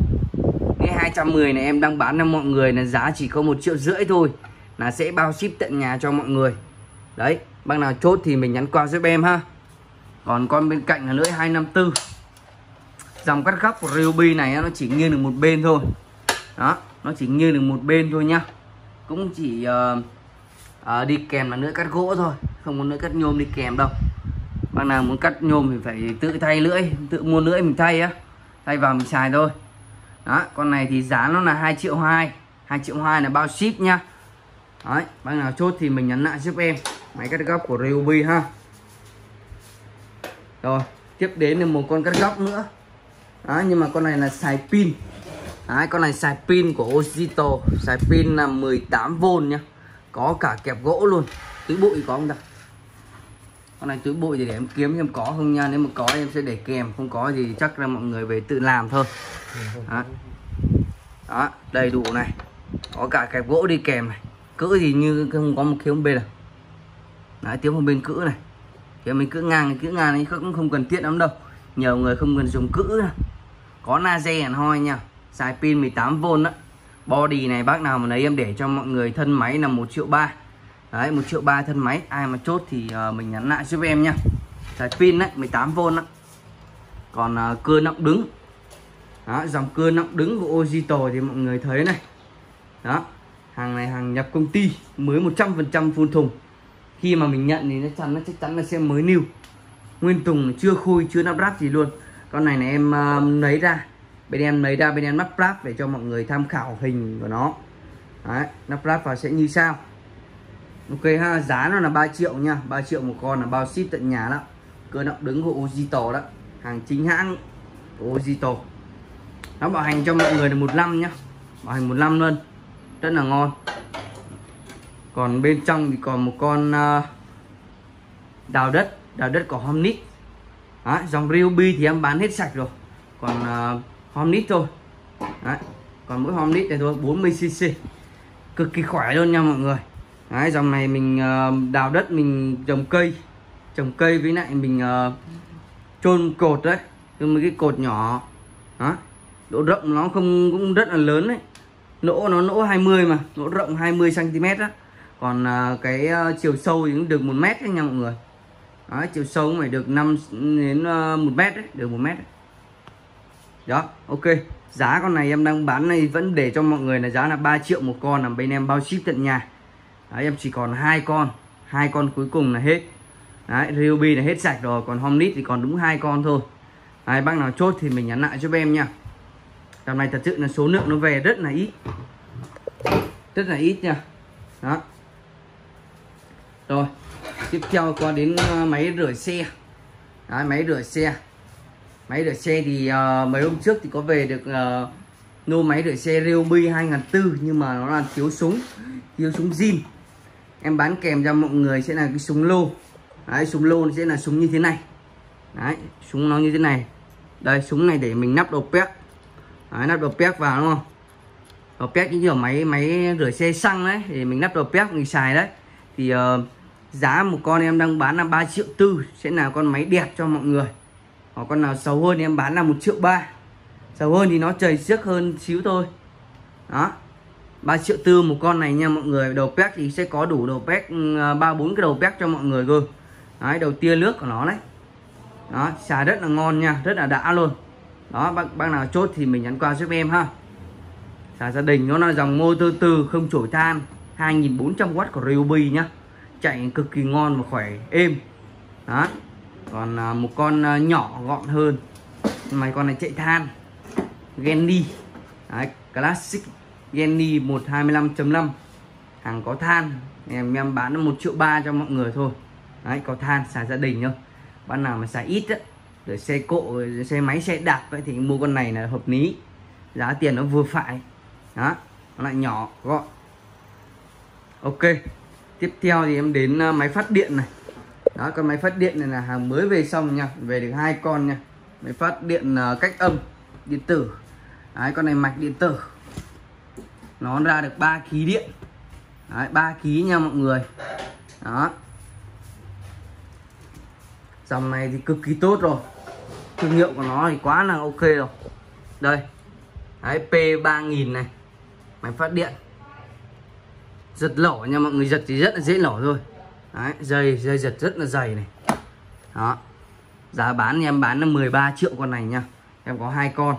Cái 210 này em đang bán cho mọi người là giá chỉ có một triệu rưỡi thôi. Là sẽ bao ship tận nhà cho mọi người. Đấy, bác nào chốt thì mình nhắn qua giúp em ha. Còn con bên cạnh là lưỡi 254 dòng cắt góc của Ryobi này nó chỉ nghiêng được một bên thôi. Đó nó chỉ nghiêng được một bên thôi nhá. Cũng chỉ uh, uh, đi kèm là lưỡi cắt gỗ thôi không có lưỡi cắt nhôm đi kèm đâu. Bác nào muốn cắt nhôm thì phải tự thay lưỡi tự mua lưỡi mình thay á thay vào mình xài thôi. Đó con này thì giá nó là 2 triệu 2 2 triệu 2 là bao ship nhá. Đấy bác nào chốt thì mình nhắn lại giúp em máy cắt góc của Ryobi ha. Rồi tiếp đến là một con cắt góc nữa. Đó, nhưng mà con này là xài pin. Đấy, con này xài pin của Ozito xài pin là 18V nhá. Có cả kẹp gỗ luôn. Túi bụi có không ta? Con này túi bụi thì để em kiếm em có không nha. Nếu mà có em sẽ để kèm. Không có thì chắc là mọi người về tự làm thôi. Đó, đó đầy đủ này. Có cả kẹp gỗ đi kèm này. Cữ thì như không có một khiếu bên này. Đấy tiếng một bên cữ này. Thì mình cữ ngang cữ ngang ấy cũng không cần thiết lắm đâu. Nhiều người không cần dùng cữ có laser hẳn hoi nha xài pin 18V đó body này bác nào mà lấy em để cho mọi người thân máy là một triệu ba. Đấy một triệu ba thân máy. Ai mà chốt thì uh, mình nhắn lại giúp em nhá. Xài pin đấy 18V á. Còn ờ, uh, cưa nọng đứng. Đó dòng cưa nọng đứng của Ojito thì mọi người thấy này. Đó hàng này hàng nhập công ty mới 100% full thùng. Khi mà mình nhận thì nó chắn nó chắc chắn là sẽ mới new. Nguyên thùng chưa khui chưa nắp ráp gì luôn. Con này này em uh, lấy ra bên em lấy ra bên em lắp ráp để cho mọi người tham khảo hình của nó. Đấy, lắp ráp vào sẽ như sau. Ok ha giá nó là 3 triệu nha. 3 triệu một con là bao ship tận nhà đó. Cơ động đứng của Ojito đó. Hàng chính hãng của Ojito. Nó bảo hành cho mọi người là một năm nhá. Bảo hành một năm luôn. Rất là ngon. Còn bên trong thì còn một con à, đào đất. Đào đất của Homnit Đó, dòng Ryobi thì em bán hết sạch rồi. Còn uh, Homnit thôi. Đấy. còn mỗi Homnit này thôi 40cc cực kỳ khỏe luôn nha mọi người. Đấy, dòng này mình ờ, đào đất mình trồng cây. Trồng cây với lại mình uh, cột đấy. Nhưng mấy cái cột nhỏ. Đó độ rộng nó không cũng rất là lớn đấy. Nỗ nó nỗ 20 mà nỗ rộng 20 cm đó còn uh, cái uh, chiều sâu thì cũng được một mét đấy nha mọi người. Đó, chiều sâu cũng phải được 5 đến uh, 1 mét đấy được một mét đấy đó ok. Giá con này em đang bán này vẫn để cho mọi người là giá là 3 triệu một con là bên em bao ship tận nhà. Đấy, em chỉ còn hai con. Hai con cuối cùng là hết. Đấy Ryobi là hết sạch rồi còn Homnit thì còn đúng hai con thôi. Đấy, bác nào chốt thì mình nhắn lại cho em nha. Tầm này thật sự là số lượng nó về rất là ít. Rất là ít nha. Đó. Rồi tiếp theo qua đến ờ, máy rửa xe. Đấy, máy rửa xe máy rửa xe thì uh, mấy hôm trước thì có về được uh, nô máy rửa xe Ryobi 2004 nhưng mà nó là thiếu súng thiếu súng zin. Em bán kèm cho mọi người sẽ là cái súng lô. Đấy súng lô sẽ là súng như thế này. Đấy súng nó như thế này. Đây súng này để mình nắp đầu pec. Đấy, nắp đầu pec vào đúng không? Đầu pec như kiểu máy máy rửa xe xăng đấy để mình nắp đầu pec mình xài đấy. Thì uh, giá một con em đang bán là 3 triệu tư sẽ là con máy đẹp cho mọi người hoặc con nào xấu hơn em bán là một triệu ba. Xấu hơn thì nó chảy trước hơn xíu thôi. Đó. 3 triệu tư một con này nha mọi người. Đầu pec thì sẽ có đủ đầu pec à, ba bốn cái đầu pec cho mọi người cơ. Đấy đầu tia nước của nó đấy. Đó xả rất là ngon nha rất là đã luôn. Đó bác, bác nào chốt thì mình nhắn qua giúp em ha. Xả gia đình nó là dòng motor từ không chổi than. 2400W của Ryobi nhá. Chạy cực kỳ ngon và khỏe êm. Đó còn à, một con à, nhỏ gọn hơn. Mày con này chạy than. Genny Đấy, Classic Genny 125.5 hàng có than. Em em bán một triệu ba cho mọi người thôi. Đấy, có than xài gia đình thôi bạn nào mà xài ít á rồi xe cộ rồi xe máy xe đạp vậy thì mua con này là hợp lý. Giá tiền nó vừa phải. Đó nó lại nhỏ gọn. Ok tiếp theo thì em đến à, máy phát điện này đó con máy phát điện này là hàng mới về xong nha. Về được hai con nha. Máy phát điện ờ, cách âm điện tử. Đấy, con này mạch điện tử. Nó ra được 3 khí điện. Đấy, 3 kg nha mọi người. Đó. Dòng này thì cực kỳ tốt rồi. Thương hiệu của nó thì quá là ok rồi. Đây. Đấy, P3000 này. Máy phát điện. Giật lỏ nha mọi người giật thì rất là dễ lỏ thôi. Đấy, dây dây giật rất là dày này. Đó. Giá bán em bán là 13 triệu con này nha em có hai con.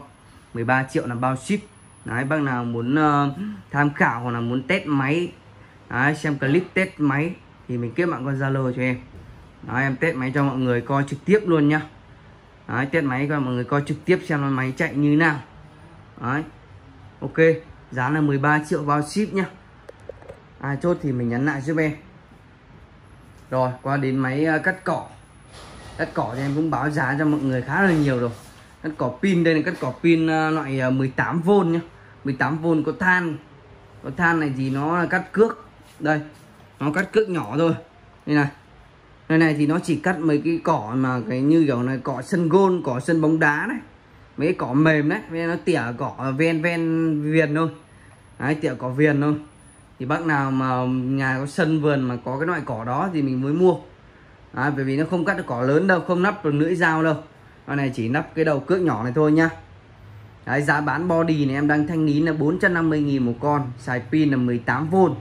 13 triệu là bao ship. Đấy bác nào muốn uh, tham khảo hoặc là muốn test máy đấy, xem clip test máy thì mình kết bạn con Zalo cho em. Đấy, em test máy cho mọi người coi trực tiếp luôn nhá. Đấy, test máy cho mọi người coi trực tiếp xem máy chạy như nào. Đấy, ok giá là 13 triệu bao ship nhá. Ai chốt thì mình nhắn lại giúp em rồi, qua đến máy ờ, cắt cỏ. Cắt cỏ thì em cũng báo giá cho mọi người khá là nhiều rồi. Cắt cỏ pin, đây là cắt cỏ pin ờ, loại ờ, 18V nhá. 18V có than. Có than này thì nó là cắt cước. Đây, nó cắt cước nhỏ thôi. Đây này. Đây này thì nó chỉ cắt mấy cái cỏ mà cái như kiểu này, cỏ sân gôn, cỏ sân bóng đá này. Mấy cái cỏ mềm đấy nên nó tỉa cỏ ven ven viền thôi. Đấy, tỉa cỏ viền thôi thì bác nào mà nhà có sân vườn mà có cái loại cỏ đó thì mình mới mua. À, bởi vì nó không cắt được cỏ lớn đâu không nắp được lưỡi dao đâu. Con này chỉ nắp cái đầu cước nhỏ này thôi nhá Đấy, giá bán body này em đang thanh lý là 450.000 một con xài pin là 18V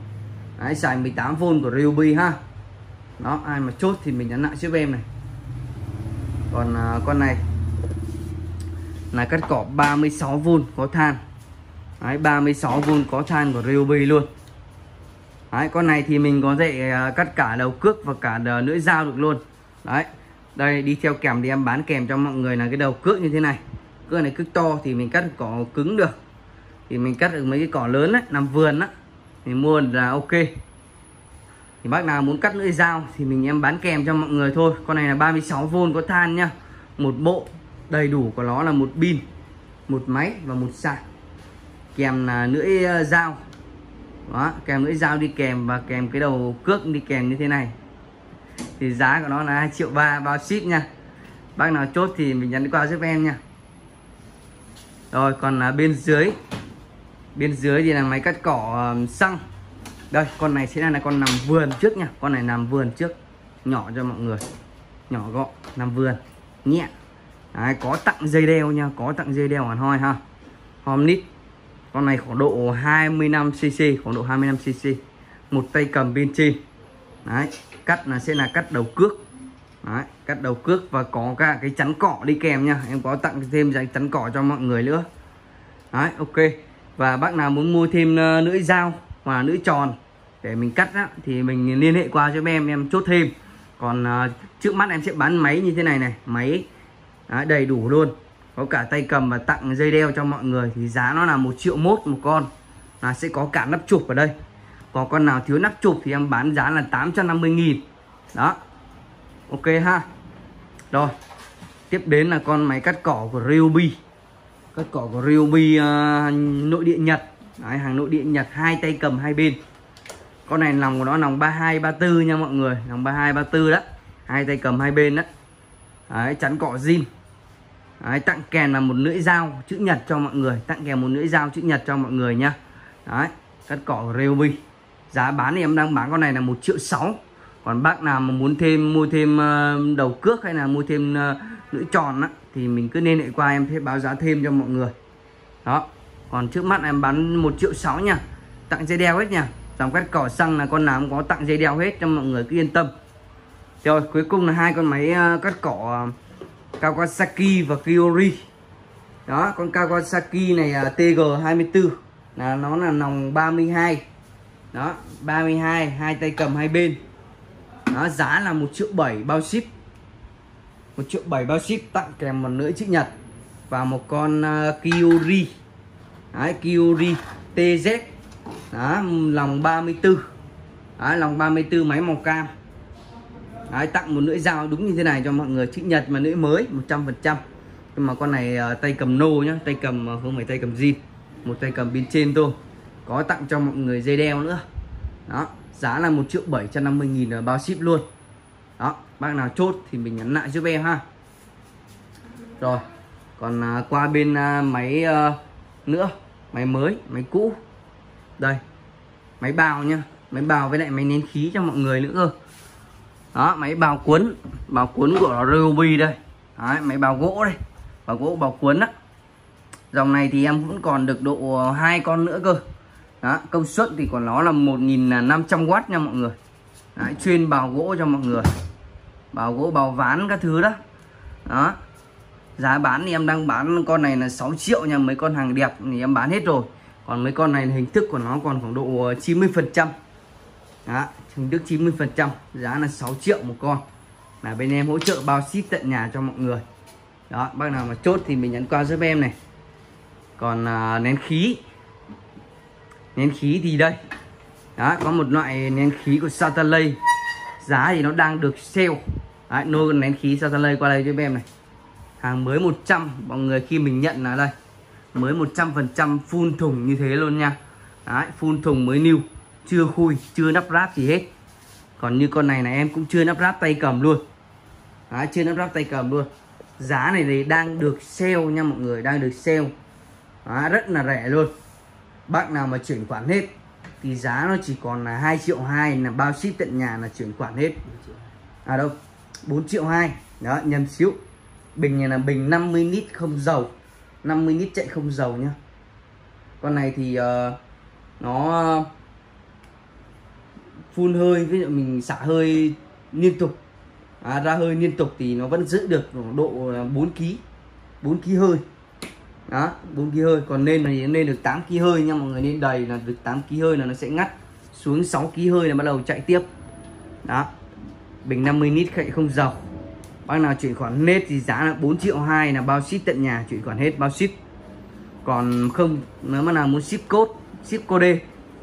Đấy, xài 18V của Ryobi ha. Đó ai mà chốt thì mình nhắn lại giúp em này. Còn à, con này là cắt cỏ 36V có than. Đấy, 36V có than của Ryobi luôn. Đấy, con này thì mình có thể à, cắt cả đầu cước và cả lưỡi dao được luôn. Đấy đây đi theo kèm thì em bán kèm cho mọi người là cái đầu cước như thế này. Cước này cước to thì mình cắt cỏ cứng được. Thì mình cắt được mấy cái cỏ lớn đấy làm vườn á thì mua là ok. Thì bác nào muốn cắt lưỡi dao thì mình em bán kèm cho mọi người thôi. Con này là 36V có than nhá. Một bộ đầy đủ của nó là một pin một máy và một sạc. Kèm là lưỡi à, dao đó kèm lưỡi dao đi kèm và kèm cái đầu cước đi kèm như thế này. Thì giá của nó là 2 triệu ba bao ship nha. Bác nào chốt thì mình nhắn qua giúp em nha. Rồi còn là bên dưới. Bên dưới thì là máy cắt cỏ xăng. Đây con này sẽ là con nằm vườn trước nha. Con này nằm vườn trước. Nhỏ cho mọi người. Nhỏ gọn nằm vườn. Nhẹ. Đấy, có tặng dây đeo nha. Có tặng dây đeo hẳn hoi ha. Homnit con này khoảng độ 25 cc khoảng độ 25 cc một tay cầm pin trên đấy cắt là sẽ là cắt đầu cước. Đấy cắt đầu cước và có cả cái chắn cỏ đi kèm nha. Em có tặng thêm giấy chắn cỏ cho mọi người nữa. Đấy ok. Và bác nào muốn mua thêm ờ, lưỡi dao và lưỡi tròn để mình cắt á, thì mình liên hệ qua cho em em chốt thêm. Còn uh, trước mắt em sẽ bán máy như thế này này. Máy đấy, đầy đủ luôn có cả tay cầm và tặng dây đeo cho mọi người thì giá nó là một triệu mốt một con. Là sẽ có cả nắp chụp ở đây. Có con nào thiếu nắp chụp thì em bán giá là 850 nghìn. Đó. Ok ha. Rồi. Tiếp đến là con máy cắt cỏ của Ryobi. Cắt cỏ của Ryobi uh, nội địa Nhật. Đấy, hàng nội địa Nhật hai tay cầm hai bên. Con này lòng của nó lòng 32 34 nha mọi người. Lòng 32 34 đó. Hai tay cầm hai bên đó. Đấy, chắn cỏ zin. Đấy, tặng kèm là một lưỡi dao chữ nhật cho mọi người. Tặng kèm một lưỡi dao chữ nhật cho mọi người nhá. Đấy, cắt cỏ Ryobi giá bán thì em đang bán con này là một triệu sáu. Còn bác nào mà muốn thêm mua thêm ờ, đầu cước hay là mua thêm ờ, lưỡi tròn á thì mình cứ liên hệ qua em sẽ báo giá thêm cho mọi người. Đó còn trước mắt em bán một triệu sáu nha. Tặng dây đeo hết nha. Dòng cắt cỏ xăng là con nào cũng có tặng dây đeo hết cho mọi người cứ yên tâm. Rồi cuối cùng là hai con máy ờ, cắt cỏ Kawasaki và Kiori. Đó con Kawasaki này uh, TG24 là nó là nòng 32 đó 32 hai tay cầm hai bên. Đó giá là một triệu bảy bao ship. Một triệu bảy bao ship tặng kèm một lưỡi chữ nhật và một con uh, Kiori. Đấy, Kiori TZ đó lòng 34 Đấy, lòng 34 máy màu cam. Đấy, tặng một lưỡi dao đúng như thế này cho mọi người. Chữ nhật mà lưỡi mới 100% nhưng mà con này uh, tay cầm nô nhá tay cầm uh, không phải tay cầm gì, một tay cầm bên trên thôi. Có tặng cho mọi người dây đeo nữa. Đó giá là một triệu bảy trăm năm mươi nghìn à, bao ship luôn. Đó bác nào chốt thì mình nhắn lại giúp em ha. Rồi còn uh, qua bên uh, máy uh, nữa máy mới máy cũ. Đây máy bào nhá máy bào với lại máy nén khí cho mọi người nữa cơ đó máy bào cuốn bào cuốn của Ruby đây. Đấy, máy bào gỗ đây bào gỗ bào cuốn đó, dòng này thì em cũng còn được độ hai con nữa cơ. Đó, công suất thì của nó là 1500W nha mọi người. Đấy, chuyên bào gỗ cho mọi người. Bào gỗ bào ván các thứ đó. Đó. Giá bán thì em đang bán con này là 6 triệu nha mấy con hàng đẹp thì em bán hết rồi. Còn mấy con này hình thức của nó còn khoảng độ 90 phần trăm đó chính đức 90 phần trăm giá là 6 triệu một con. Là bên em hỗ trợ bao ship tận nhà cho mọi người. Đó bác nào mà chốt thì mình nhắn qua giúp em này. Còn à, nén khí. Nén khí thì đây. Đó có một loại nén khí của Satalay. Giá thì nó đang được sale. Đấy nô nén khí Satalay qua đây cho em này. Hàng mới 100 mọi người khi mình nhận là đây. Mới 100% full thùng như thế luôn nha. Đấy full thùng mới new chưa khui chưa nắp ráp gì hết. Còn như con này này em cũng chưa nắp ráp tay cầm luôn. Đấy, chưa nắp ráp tay cầm luôn. Giá này thì đang được sale nha mọi người đang được sale. Đấy, rất là rẻ luôn. Bác nào mà chuyển khoản hết thì giá nó chỉ còn là 2 triệu 2 là bao ship tận nhà là chuyển khoản hết. À đâu? 4 triệu 2 đó nhân xíu. Bình này là bình 50 lít không dầu. 50 lít chạy không dầu nhá. Con này thì uh, nó phun hơi ví dụ mình xả hơi liên tục. À, ra hơi liên tục thì nó vẫn giữ được độ 4 kg 4 kg hơi. Đó 4 kg hơi. Còn nên thì nên được 8 kg hơi nha mọi người nên đầy là được 8 kg hơi là nó sẽ ngắt xuống 6 kg hơi là bắt đầu chạy tiếp. Đó. Bình 50 lít khệ không dầu bác nào chuyển khoản hết thì giá là 4 triệu 2 là bao ship tận nhà chuyển khoản hết bao ship. Còn không nếu mà nào muốn ship code ship code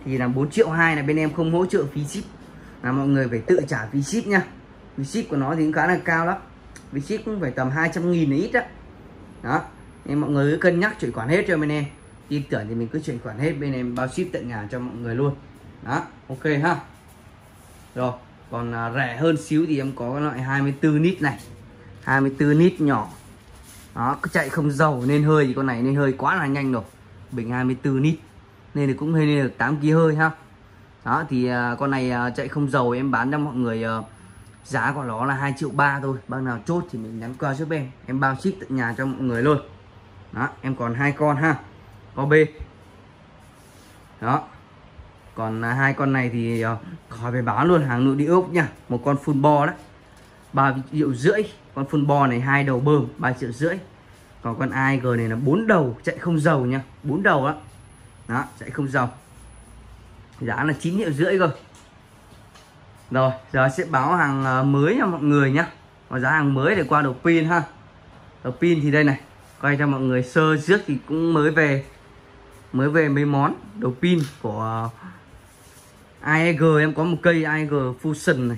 thì là 4 triệu 2 là bên em không hỗ trợ phí ship là mọi người phải tự trả phí ship nha. Phí ship của nó thì cũng khá là cao lắm. Phí ship cũng phải tầm 200 nghìn là ít đó đó. Nên mọi người cứ cân nhắc chuyển khoản hết cho bên em. Tin tưởng thì mình cứ chuyển khoản hết bên em bao ship tận nhà cho mọi người luôn. Đó ok ha. Rồi còn à, rẻ hơn xíu thì em có cái loại 24 lít này. 24 lít nhỏ. Đó cứ chạy không dầu nên hơi thì con này nên hơi quá là nhanh rồi. Bình 24 lít nên thì cũng hơi lên được 8 kg hơi ha. Đó, thì à, con này à, chạy không dầu em bán cho mọi người à, giá của nó là 2 triệu ba thôi. Bác nào chốt thì mình nhắn qua giúp em em bao ship tận nhà cho mọi người luôn. Đó, em còn hai con ha. Có b. Đó. Còn hai con này thì khỏi phải báo luôn, hàng nội địa ốc nha. Một con full bo đấy. Ba triệu rưỡi. Con full bo này hai đầu bơm 3 triệu rưỡi. Còn con AIG này là bốn đầu, chạy không dầu nha. Bốn đầu đó đó, chạy không dầu giá là 9 triệu rưỡi cơ rồi, giờ sẽ báo hàng ờ, mới cho mọi người nhá. Và giá hàng mới để qua đầu pin ha. Đầu pin thì đây này, quay cho mọi người sơ trước thì cũng mới về mới về mấy món đầu pin của ờ, AEG em có một cây AEG Fusion này.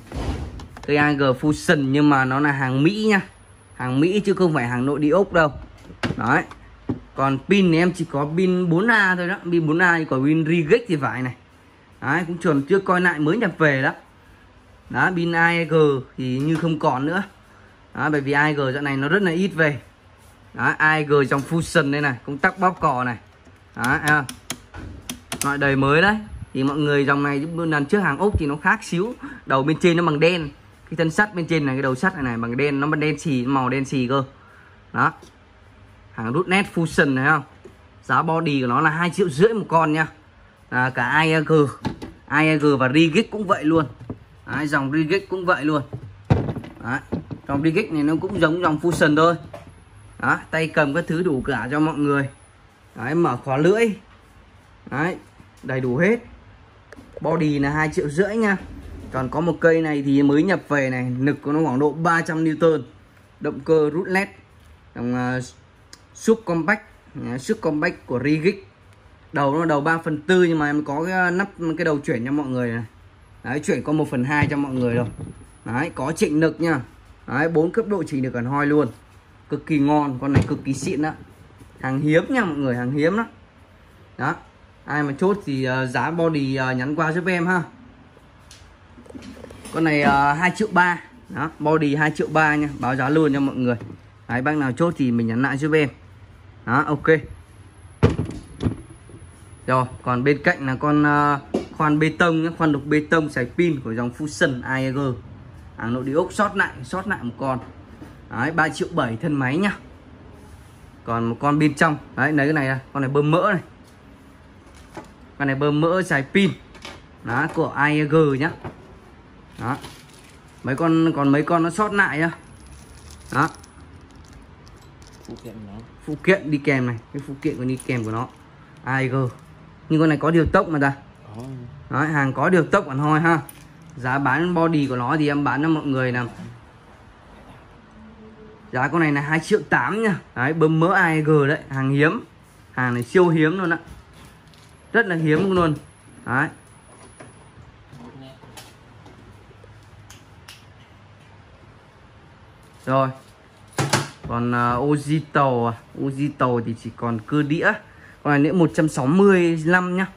Cây AEG Fusion nhưng mà nó là hàng Mỹ nha hàng Mỹ chứ không phải hàng nội địa Úc đâu. Đấy còn pin thì em chỉ có pin 4A thôi đó. Pin 4A thì có pin Rigate thì phải này. Đấy cũng chuẩn chưa coi lại mới nhập về đó. Đó pin AEG thì như không còn nữa. Đó, bởi vì AEG dạo này nó rất là ít về. Đó, AEG trong Fusion đây này cũng tắc bóp cò này. Đó, à. loại đời mới đấy. Thì mọi người dòng này lần trước hàng úc thì nó khác xíu. Đầu bên trên nó bằng đen. Cái thân sắt bên trên này cái đầu sắt này, này bằng đen nó bằng đen xì màu đen xì cơ. Đó hàng rút net fusion này không? Giá body của nó là hai triệu rưỡi một con nha à, cả IAG IAG và Rigix cũng vậy luôn. Đấy, dòng Rigix cũng vậy luôn. Đấy, dòng Rigix này nó cũng giống dòng fusion thôi. Đó tay cầm các thứ đủ cả cho mọi người. Đấy, mở khóa lưỡi. Đấy, đầy đủ hết. Body là hai triệu rưỡi nha còn có một cây này thì mới nhập về này. Lực của nó khoảng độ 300 Newton. Động cơ rút led. Dòng uh, sub compact uh, sub compact của Rigix. Đầu nó đầu 3 phần tư nhưng mà em có cái nắp cái đầu chuyển cho mọi người này. Đấy chuyển có 1 phần 2 cho mọi người rồi. Đấy có chỉnh lực nha. Đấy bốn cấp độ chỉnh được cần hoi luôn. Cực kỳ ngon con này cực kỳ xịn đó hàng hiếm nha mọi người hàng hiếm đó đó ai mà chốt thì uh, giá body uh, nhắn qua giúp em ha. Con này ờ, uh, 2 triệu ba. Đó body 2 triệu ba nha báo giá luôn cho mọi người. Đấy bác nào chốt thì mình nhắn lại giúp em đó ok. Rồi còn bên cạnh là con uh, khoan bê tông nhé khoan đục bê tông sạc pin của dòng Fusion AEG hàng nội địa ốc sót lại sót lại một con. Đấy 3 triệu 7 thân máy nhá. Còn một con bên trong. Đấy lấy cái này ra con này bơm mỡ này. Con này bơm mỡ xài pin. Đó của AEG nhá. Đó. Mấy con còn mấy con nó sót lại nhá. Đó phụ kiện nó. Phụ kiện đi kèm này cái phụ kiện của đi kèm của nó. AEG nhưng con này có điều tốc mà ta. Đấy, hàng có được tốc còn hoi ha. Giá bán body của nó thì em bán cho mọi người là giá con này là 2 triệu 8 nha. Đấy bơm mỡ AEG đấy hàng hiếm. Hàng này siêu hiếm luôn ạ rất là hiếm luôn. Đấy. Rồi còn uh, Oji tàu à, Oji tàu thì chỉ còn cơ đĩa. Còn này nữa 165 nhá.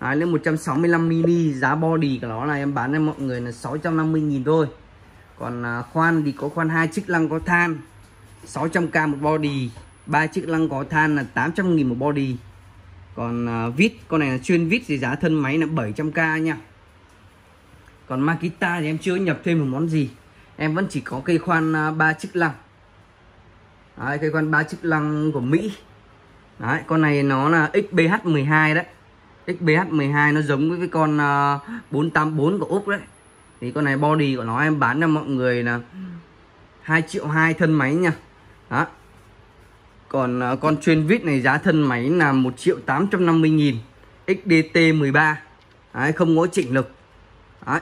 Đấy, lên 165 mini giá body của nó là em bán cho mọi người là 650 000 thôi. Còn uh, khoan thì có khoan hai chiếc lăng có than. 600k một body. Ba chiếc lăng có than là 800 nghìn một body. Còn uh, vít con này là chuyên vít thì giá thân máy là 700k nha còn Makita thì em chưa nhập thêm một món gì. Em vẫn chỉ có cây khoan à, ba chiếc lăng. Đấy, cái con ba chiếc lăng của Mỹ. Đấy, con này nó là XBH12 đấy. XBH12 nó giống với cái con ờ, uh, 484 của Úc đấy. Thì con này body của nó em bán cho mọi người là 2 triệu 2 thân máy nha. Đó. Còn uh, con chuyên vít này giá thân máy là 1 triệu 850 nghìn. XDT 13 đấy, không có chỉnh lực. Đấy.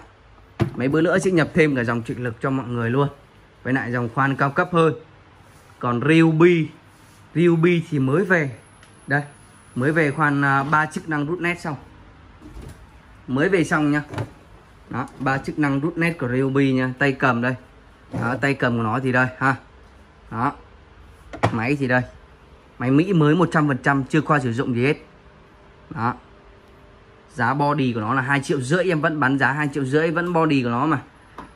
mấy bữa nữa sẽ nhập thêm cả dòng chỉnh lực cho mọi người luôn. Với lại dòng khoan cao cấp hơn còn Ruby Ruby thì mới về. Đây mới về khoan à, ba chức năng rút nét xong mới về xong nha. Đó ba chức năng rút nét của Ryobi nha. Tay cầm đây. Đó, tay cầm của nó thì đây ha. Đó. Máy thì đây. Máy Mỹ mới 100% chưa qua sử dụng gì hết. Đó. Giá body của nó là hai triệu rưỡi em vẫn bán giá hai triệu rưỡi vẫn body của nó mà.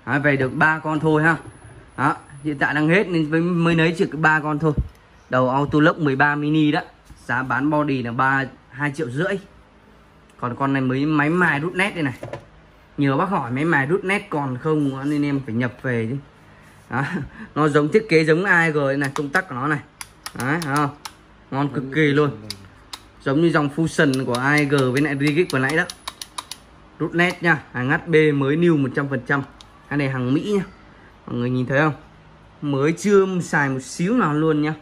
Đó, về được ba con thôi ha. Đó hiện tại đang hết nên mới lấy chỉ ba con thôi. Đầu auto lock 13 mini đó, giá bán body là ba, hai triệu rưỡi. Còn con này mới máy mài rút nét đây này. Nhiều bác hỏi máy mài rút nét còn không, nên em phải nhập về chứ. Đó. nó giống thiết kế giống ai rồi này, công tắc của nó này. Đấy không? Ngon cực kỳ luôn. Giống như dòng fusion của AEG với lại Rigic vừa nãy đó. Rút nét nha, hàng HB mới new 100% cái này hàng Mỹ nha. Mọi người nhìn thấy không? Mới chưa xài một xíu nào luôn nha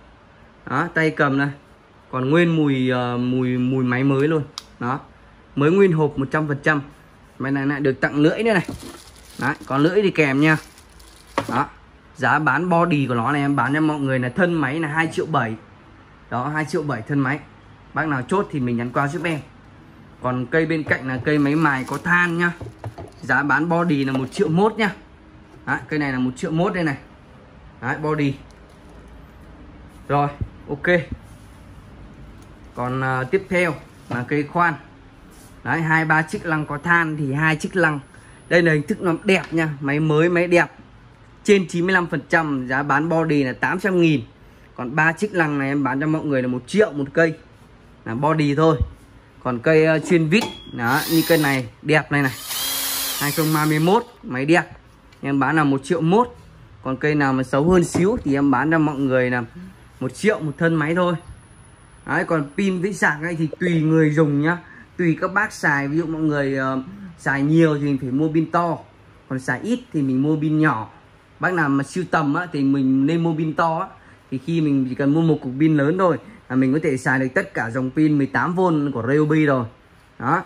đó tay cầm này. Còn nguyên mùi uh, mùi mùi máy mới luôn. Đó. Mới nguyên hộp 100% máy này lại được tặng lưỡi nữa này. Đấy còn lưỡi thì kèm nha. Đó. Giá bán body của nó này em bán cho mọi người là thân máy là 2 triệu 7 đó 2 triệu 7 thân máy. Bác nào chốt thì mình nhắn qua giúp em. Còn cây bên cạnh là cây máy mài có than nhá. Giá bán body là một triệu mốt nhá. Đấy, cây này là một triệu mốt đây này đấy body. Rồi ok. Còn uh, tiếp theo là cây khoan. Đấy hai ba chiếc lăng có than thì hai chiếc lăng. Đây là hình thức nó đẹp nha máy mới máy đẹp. Trên 95 phần trăm giá bán body là 800 nghìn. Còn ba chiếc lăng này em bán cho mọi người là một triệu một cây. Là body thôi. Còn cây uh, chuyên vít đó như cây này đẹp này này. 2021 máy đẹp. Em bán là một triệu mốt còn cây nào mà xấu hơn xíu thì em bán cho mọi người là một triệu một thân máy thôi. Đấy, còn pin với sạc này thì tùy người dùng nhá. Tùy các bác xài ví dụ mọi người uh, xài nhiều thì mình phải mua pin to. Còn xài ít thì mình mua pin nhỏ. Bác nào mà siêu tầm á, thì mình nên mua pin to á. thì khi mình chỉ cần mua một cục pin lớn thôi là mình có thể xài được tất cả dòng pin 18V của Ryobi rồi. Đó.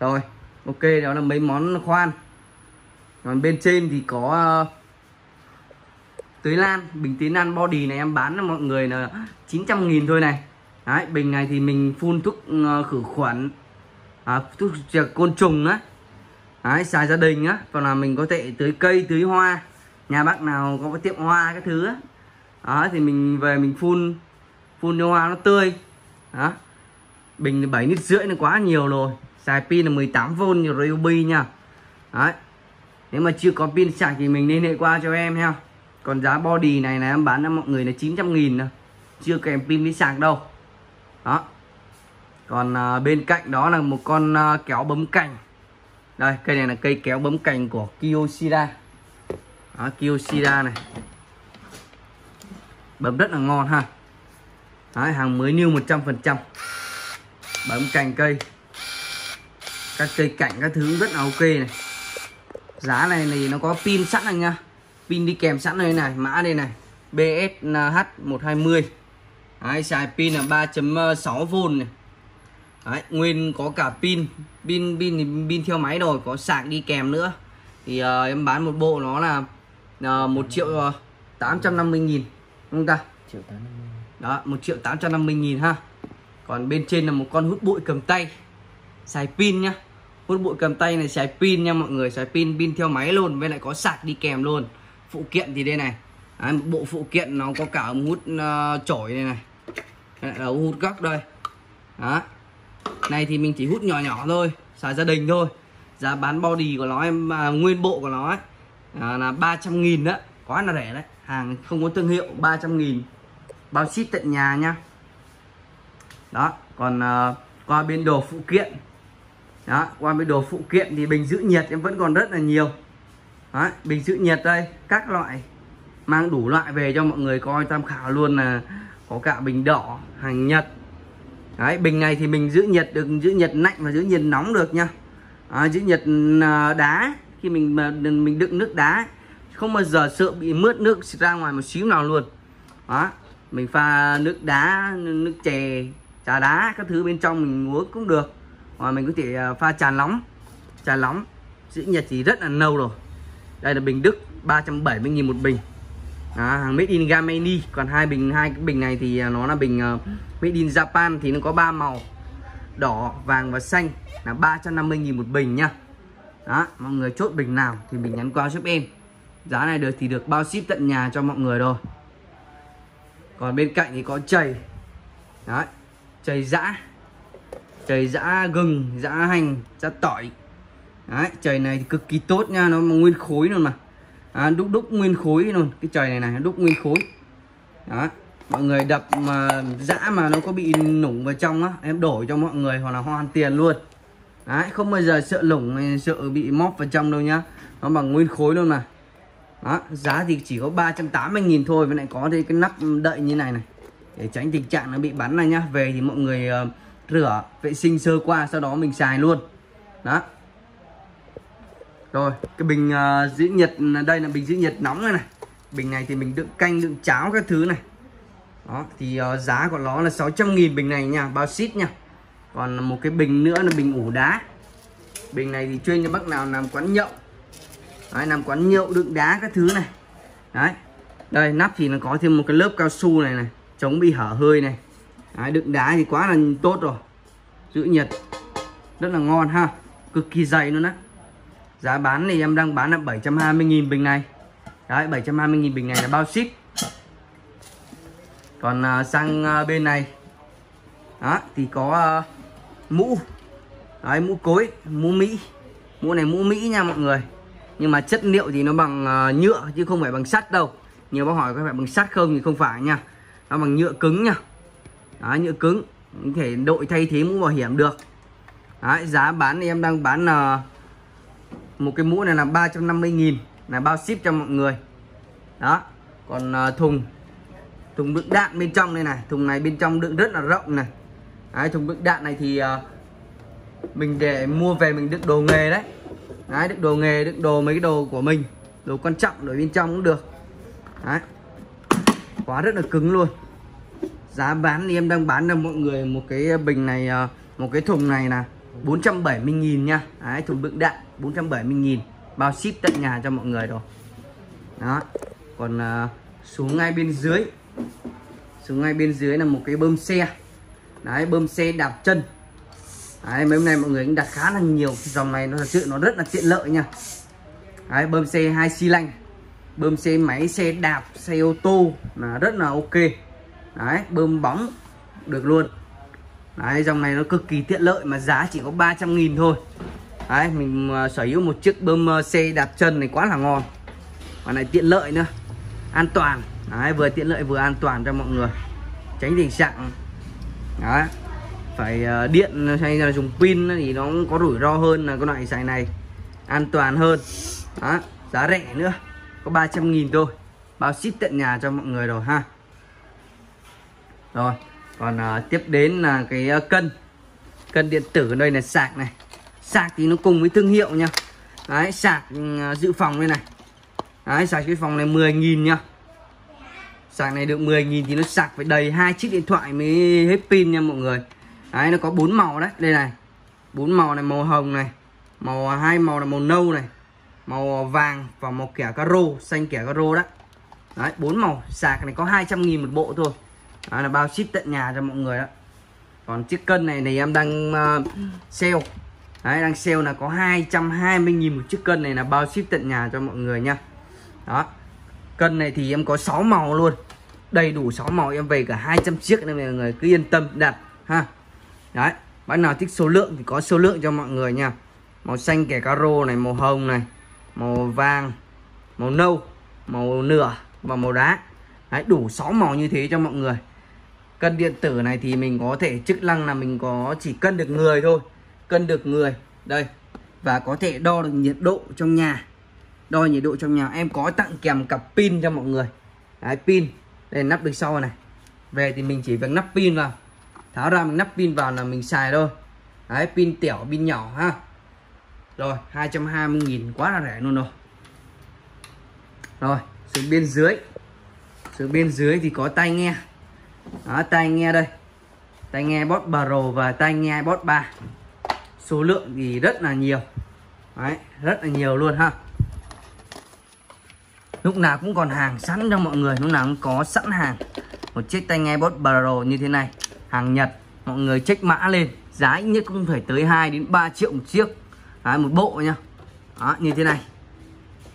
Rồi ok đó là mấy món khoan còn bên trên thì có ờ, tưới lan bình tưới lan body này em bán cho mọi người là 900 nghìn thôi này. Đấy, bình này thì mình phun thuốc ờ, khử khuẩn à, thuốc diệt côn trùng á. Đấy, xài gia đình á còn là mình có thể tưới cây tưới hoa. Nhà bác nào có cái tiệm hoa cái thứ á. Đó thì mình về mình phun phun cho hoa nó tươi. Đó. Bình 7 lít rưỡi nó quá nhiều rồi. Xài pin là 18V như ruby nha. Đấy nếu mà chưa có pin sạc thì mình liên hệ qua cho em ha còn giá body này là em bán cho mọi người là 900 nghìn thôi. Chưa kèm pin với sạc đâu. Đó. Còn à, bên cạnh đó là một con à, kéo bấm cành. Đây cây này là cây kéo bấm cành của Kiyosida. Đó, Kiyosida này. Bấm rất là ngon ha. Đấy, hàng mới new 100% bấm cành cây. Các cây cảnh các thứ rất là ok này giá này thì nó có pin sẵn này nha. Pin đi kèm sẵn đây này mã đây này. BSH120 Đấy, xài pin là 3.6V này. Đấy, nguyên có cả pin. Pin pin thì pin theo máy rồi có sạc đi kèm nữa. Thì uh, em bán một bộ nó là uh, 1 triệu uh, 850 nghìn. Đúng không ta? Triệu tám mươi đó 1 triệu 850 nghìn ha. Còn bên trên là một con hút bụi cầm tay. Xài pin nhá hút bụi cầm tay này xài pin nha mọi người xài pin pin theo máy luôn với lại có sạc đi kèm luôn. Phụ kiện thì đây này. Đấy, bộ phụ kiện nó có cả ống hút uh, chổi này này. Đây là ống hút góc đây. Đó này thì mình chỉ hút nhỏ nhỏ thôi xài gia đình thôi. Giá bán body của nó em à, nguyên bộ của nó ấy, à, là 300 nghìn đó quá là rẻ đấy. Hàng không có thương hiệu 300 nghìn. Bao ship tận nhà nha. Đó còn à, qua bên đồ phụ kiện đó qua mấy đồ phụ kiện thì bình giữ nhiệt em vẫn còn rất là nhiều. Đó, bình giữ nhiệt đây các loại mang đủ loại về cho mọi người coi tham khảo luôn là có cả bình đỏ hàng nhật. Đấy, bình này thì mình giữ nhiệt được giữ nhiệt lạnh và giữ nhiệt nóng được nha. À, giữ nhiệt à, đá khi mình mà mình đựng nước đá không bao giờ sợ bị mướt nước ra ngoài một xíu nào luôn. Đó mình pha nước đá nước chè trà đá các thứ bên trong mình uống cũng được hoặc mình có thể à, pha trà nóng. Trà nóng giữ nhiệt thì rất là lâu rồi. Đây là bình đức 370.000 một bình. À, hàng made in Gameni còn hai bình hai cái bình này thì à, nó là bình uh, made in Japan. Thì nó có ba màu đỏ vàng và xanh. Là 350.000 một bình nhá đó mọi người chốt bình nào thì mình nhắn qua giúp em. Giá này được thì được bao ship tận nhà cho mọi người rồi. Còn bên cạnh thì có chày. Đấy chày dã chày dã gừng dã hành dã tỏi. Đấy chày này thì cực kỳ tốt nha nó nguyên khối luôn mà. À, đúc đúc nguyên khối luôn cái chày này này đúc nguyên khối. Đó mọi người đập mà dã mà nó có bị nủng vào trong á em đổi cho mọi người hoặc là hoàn tiền luôn. Đấy không bao giờ sợ lủng sợ bị móp vào trong đâu nhá. Nó bằng nguyên khối luôn mà. Đó giá thì chỉ có 380 nghìn thôi với lại có đây cái nắp đậy như này này để tránh tình trạng nó bị bắn này nhá. Về thì mọi người uh, rửa vệ sinh sơ qua sau đó mình xài luôn. Đó. Rồi cái bình à, uh, giữ nhiệt đây là bình giữ nhiệt nóng này này. Bình này thì mình đựng canh đựng cháo các thứ này. Đó thì uh, giá của nó là 600 nghìn bình này nha bao ship nha. Còn một cái bình nữa là bình ủ đá. Bình này thì chuyên cho bác nào làm quán nhậu. Đấy, làm quán nhậu đựng đá các thứ này. Đấy. Đây nắp thì nó có thêm một cái lớp cao su này này chống bị hở hơi này đấy, đựng đá thì quá là tốt rồi. Giữ nhiệt. Rất là ngon ha. Cực kỳ dày luôn á. Giá bán thì em đang bán là 720.000 bình này. Đấy 720.000 bình này là bao ship. Còn uh, sang uh, bên này. Đó thì có uh, mũ. Đấy mũ cối mũ mỹ. Mũ này mũ mỹ nha mọi người. Nhưng mà chất liệu thì nó bằng uh, nhựa chứ không phải bằng sắt đâu. Nhiều bác hỏi có phải bằng sắt không thì không phải nha. Nó bằng nhựa cứng nha. Đấy, nhựa cứng. Có thể đội thay thế mũ bảo hiểm được. Đấy, giá bán em đang bán là uh, một cái mũ này là 350.000 là bao ship cho mọi người. Đó còn uh, thùng. Thùng đựng đạn bên trong đây này. Thùng này bên trong đựng rất là rộng này. Đấy, thùng đựng đạn này thì uh, mình để mua về mình đựng đồ nghề đấy. Đấy đựng đồ nghề đựng đồ mấy cái đồ của mình. Đồ quan trọng ở bên trong cũng được. Đấy. Quá rất là cứng luôn giá bán thì em đang bán cho mọi người một cái bình này ờ, một cái thùng này là 470.000 nha. Đấy, thùng đựng đạn 470.000 bao ship tận nhà cho mọi người rồi. Đó. Còn uh, xuống ngay bên dưới. Xuống ngay bên dưới là một cái bơm xe. Đấy bơm xe đạp chân. Đấy mấy hôm nay mọi người cũng đặt khá là nhiều. Dòng này nó thật sự nó rất là tiện lợi nha. Đấy bơm xe hai xi lanh bơm xe máy xe đạp xe ô tô là rất là ok đấy bơm bóng được luôn. Đấy dòng này nó cực kỳ tiện lợi mà giá chỉ có 300 nghìn thôi. Đấy mình à, sở hữu một chiếc bơm à, xe đạp chân này quá là ngon. Và này tiện lợi nữa. An toàn. Đấy, vừa tiện lợi vừa an toàn cho mọi người. Tránh tình trạng đấy, phải à, điện hay là dùng pin thì nó cũng có rủi ro hơn là cái loại xài này. An toàn hơn. Đó, giá rẻ nữa. Có 300 nghìn thôi. Bao ship tận nhà cho mọi người rồi ha rồi còn uh, tiếp đến là cái uh, cân. Cân điện tử đây là sạc này. Sạc thì nó cùng với thương hiệu nha. Đấy sạc uh, dự phòng đây này. Đấy sạc dự phòng này 10.000 nha. Sạc này được 10.000 thì nó sạc phải đầy hai chiếc điện thoại mới hết pin nha mọi người. Đấy nó có bốn màu đấy đây này. Bốn màu này màu hồng này màu hai màu là màu nâu này màu vàng và màu kẻ caro xanh kẻ caro đó. Đấy bốn màu. Sạc này có 200 nghìn một bộ thôi đó là bao ship tận nhà cho mọi người đó. Còn chiếc cân này thì em đang uh, sale. Đấy đang sale là có 220 nghìn một chiếc cân này là bao ship tận nhà cho mọi người nha. Đó. Cân này thì em có 6 màu luôn. Đầy đủ 6 màu em về cả 200 chiếc nên mọi người cứ yên tâm đặt ha. Đấy bạn nào thích số lượng thì có số lượng cho mọi người nha. Màu xanh kẻ caro này màu hồng này màu vàng màu nâu màu nửa và màu đá. Đấy đủ 6 màu như thế cho mọi người cân điện tử này thì mình có thể chức năng là mình có chỉ cân được người thôi. Cân được người, đây. Và có thể đo được nhiệt độ trong nhà. Đo nhiệt độ trong nhà. Em có tặng kèm cặp pin cho mọi người. Đấy, pin. Đây, nắp được sau này. Về thì mình chỉ việc nắp pin vào. Tháo ra mình nắp pin vào là mình xài thôi. Đấy, pin tiểu, pin nhỏ ha. Rồi 220.000 quá là rẻ luôn rồi. Rồi, xuống bên dưới. Xuống bên dưới thì có tai nghe đó, tai nghe đây. Tai nghe bot Pro và tai nghe bot 3 số lượng thì rất là nhiều. Đấy rất là nhiều luôn ha. Lúc nào cũng còn hàng sẵn cho mọi người lúc nào cũng có sẵn hàng. Một chiếc tai nghe bot Pro như thế này hàng Nhật mọi người check mã lên giá ít nhất cũng phải tới 2 đến 3 triệu một chiếc. Đấy, một bộ nha Đó, như thế này.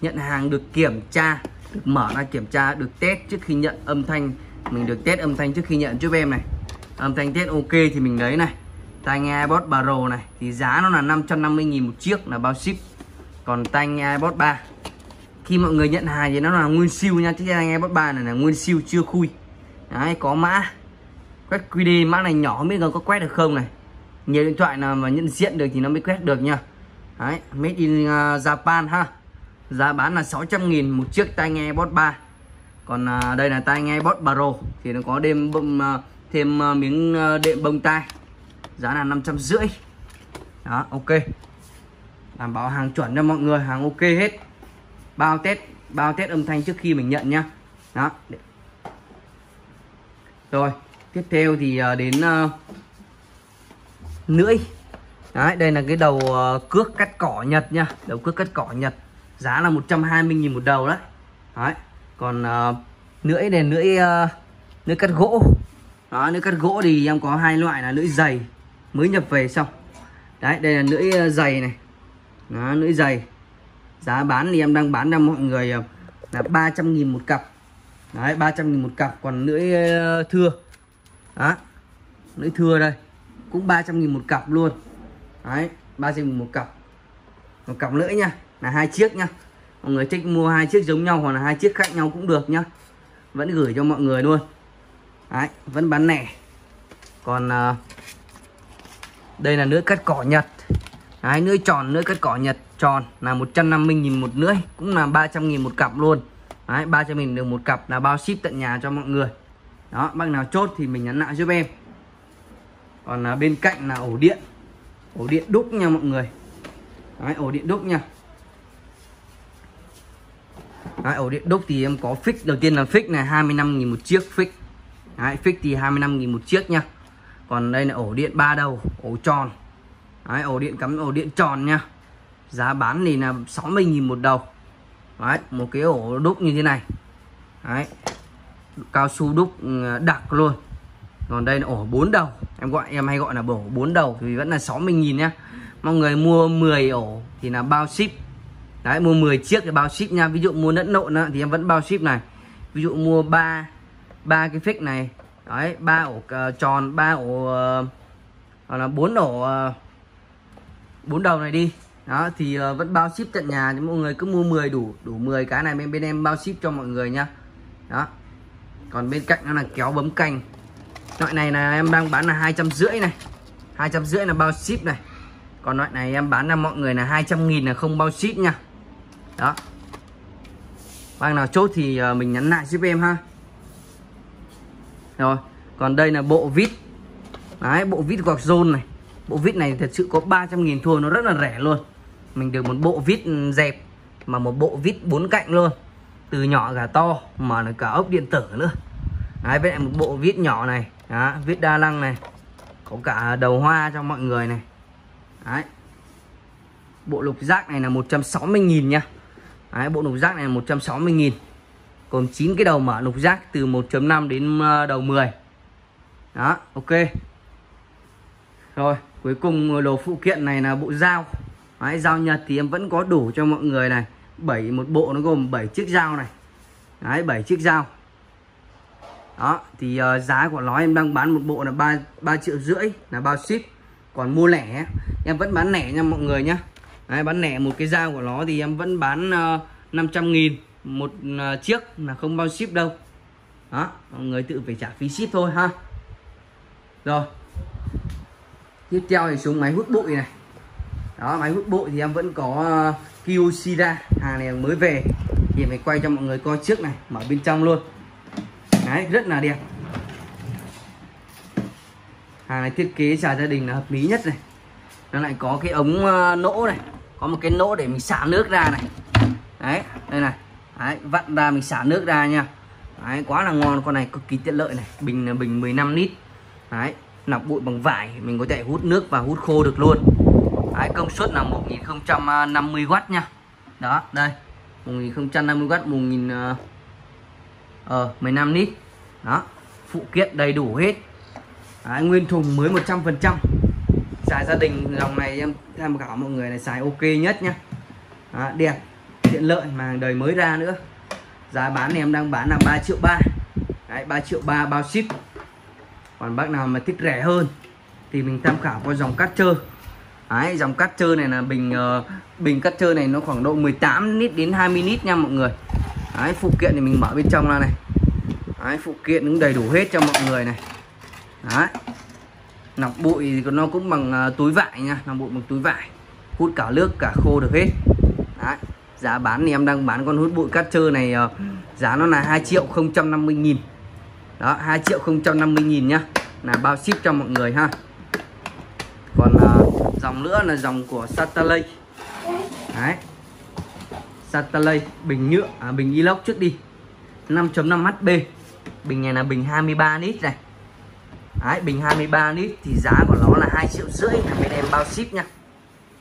Nhận hàng được kiểm tra được mở ra kiểm tra được test trước khi nhận âm thanh mình được test âm thanh trước khi nhận giúp em này. Âm thanh test ok thì mình lấy này. Tai nghe iPod Pro này thì giá nó là 550.000 một chiếc là bao ship. Còn tai nghe iPod 3 khi mọi người nhận hàng thì nó là nguyên siêu nha chiếc tai nghe iPod 3 này là nguyên siêu chưa khui. Đấy có mã. Quét QD mã này nhỏ không biết có quét được không này. Nhiều điện thoại nào mà nhận diện được thì nó mới quét được nha. Đấy, made in à, Japan ha. Giá bán là 600 nghìn một chiếc tai nghe ipod 3 còn à, đây là tai nghe bot baro thì nó có đêm bông, à, thêm à, miếng à, đệm bông tai. Giá là 550 đó ok. Đảm bảo hàng chuẩn cho mọi người hàng ok hết. Bao test bao test âm thanh trước khi mình nhận nhá. Đó. Rồi tiếp theo thì à, đến à, lưỡi. Đấy, đây là cái đầu uh, cước cắt cỏ Nhật nha Đầu cước cắt cỏ Nhật. Giá là 120.000 một đầu đấy. Đấy, còn uh, lưỡi này lưỡi uh, lưỡi cắt gỗ. Đó, lưỡi cắt gỗ thì em có hai loại là lưỡi dày Mới nhập về xong. Đấy, đây là lưỡi ờ, uh, dày này. Đó, lưỡi dày Giá bán thì em đang bán cho mọi người uh, là 300 nghìn một cặp. Đấy, 300 nghìn một cặp. Còn lưỡi uh, thưa. Đó, lưỡi thưa đây Cũng 300 nghìn một cặp luôn. Đấy ba nghìn một cặp. Một cặp lưỡi nha là hai chiếc nha mọi người thích mua hai chiếc giống nhau hoặc là hai chiếc khác nhau cũng được nhá. Vẫn gửi cho mọi người luôn. Đấy vẫn bán lẻ. Còn uh, đây là lưỡi cắt cỏ nhật. Đấy lưỡi tròn lưỡi cắt cỏ nhật tròn là 150.000 một lưỡi cũng là 300.000 một cặp luôn. Đấy 300.000 được một cặp là bao ship tận nhà cho mọi người. Đó bác nào chốt thì mình nhắn lại giúp em. Còn uh, bên cạnh là ổ điện. Ổ điện đúc nha mọi người. Đấy, ổ điện đúc nha. Đấy, ổ điện đúc thì em có fix. Đầu tiên là fix này 25.000 một chiếc fix. Đấy, fix thì 25.000 một chiếc nha còn đây là ổ điện ba đầu ổ tròn. Đấy, ổ điện cắm ổ điện tròn nha giá bán thì là 60.000 một đầu. Đấy, một cái ổ đúc như thế này. Đấy, cao su đúc ừ, đặc luôn. Còn đây là ổ 4 đầu. Em gọi em hay gọi là ổ 4 đầu thì vẫn là 60.000 nhá. Mọi người mua 10 ổ thì là bao ship đấy mua 10 chiếc thì bao ship nha. Ví dụ mua lẫn nộn thì em vẫn bao ship này. Ví dụ mua ba ba cái fix này. Đấy ba ổ uh, tròn ba ổ ờ, uh, hoặc là bốn ổ uh, bốn đầu này đi. Đó thì uh, vẫn bao ship tận nhà. Thì mọi người cứ mua 10 đủ đủ 10 cái này bên bên em bao ship cho mọi người nhá đó. Còn bên cạnh nó là kéo bấm canh. Loại này là em đang bán là hai trăm rưỡi này. Hai trăm rưỡi là bao ship này. Còn loại này em bán cho mọi người là 200 nghìn là không bao ship nha đó. Bác nào chốt thì ờ, mình nhắn lại giúp em ha. Rồi, còn đây là bộ vít. Đấy, bộ vít gọt zone này. Bộ vít này thật sự có 300 nghìn thôi nó rất là rẻ luôn. Mình được một bộ vít ừ, dẹp, mà một bộ vít bốn cạnh luôn. Từ nhỏ cả to, mà là cả ốc điện tử nữa. Đấy, với lại một bộ vít nhỏ này. Đó, vít đa năng này. Có cả đầu hoa cho mọi người này. Đấy. Bộ lục giác này là 160.000 nha đấy, bộ nục giác này là 160.000 còn 9 cái đầu mở nục giác từ 1.5 đến ờ, đầu 10 đó ok. Rồi cuối cùng đồ phụ kiện này là bộ dao. Đấy, dao nhật thì em vẫn có đủ cho mọi người này. 7 một bộ nó gồm 7 chiếc dao này. Đấy 7 chiếc dao. Đó thì uh, giá của nó em đang bán một bộ là 3, 3 triệu rưỡi là bao ship. Còn mua lẻ em vẫn bán lẻ nha mọi người nhé Đấy, bán lẻ một cái dao của nó thì em vẫn bán ờ, uh, 500 nghìn một uh, chiếc là không bao ship đâu. Đó mọi người tự phải trả phí ship thôi ha. Rồi. Tiếp theo thì xuống máy hút bụi này. Đó máy hút bụi thì em vẫn có ờ, uh, Kyocera hàng này mới về thì phải quay cho mọi người coi trước này mở bên trong luôn. Đấy rất là đẹp. Hàng này thiết kế trà gia đình là hợp lý nhất này nó lại có cái ống ờ, nỗ này có một cái nỗ để mình xả nước ra này. Đấy đây này. Đấy, vặn ra mình xả nước ra nha. Đấy, quá là ngon con này cực kỳ tiện lợi này. Bình là bình 15 lít. Đấy lọc bụi bằng vải mình có thể hút nước và hút khô được luôn. Đấy, công suất là 1050W nha. Đó đây. 1050W 1000 uh, ờ, ờ 15 lít. Đó phụ kiện đầy đủ hết. Đấy, nguyên thùng mới 100% xài gia đình dòng này em tham khảo mọi người này xài ok nhất nhá. Đó, đẹp tiện lợi mà đời mới ra nữa. Giá bán em đang bán là 3 triệu ba. Đấy, 3 triệu ba bao ship. Còn bác nào mà thích rẻ hơn thì mình tham khảo qua dòng cắt trơ Đấy, dòng cắt trơ này là bình uh, bình cắt trơ này nó khoảng độ 18 lít đến 20 lít nha mọi người. Đấy, phụ kiện thì mình mở bên trong ra này. Đấy, phụ kiện cũng đầy đủ hết cho mọi người này. Đấy. Nọc bụi thì nó cũng bằng à, túi vải nha. Nọc bụi bằng túi vải. Hút cả nước cả khô được hết. Đấy Giá bán thì em đang bán con hút bụi cắt trơ này ờ, Giá nó là 2 triệu 050 nghìn. Đó 2 triệu 050 nghìn nhá. Là bao ship cho mọi người ha. Còn uh, dòng nữa là dòng của Satalay Đấy. Satalay bình nhựa à, Bình inox trước đi. 5.5 HB Bình này là bình 23 lít này. Đấy, bình 23 lít thì giá của nó là 2 triệu rưỡi là bên em bao ship nha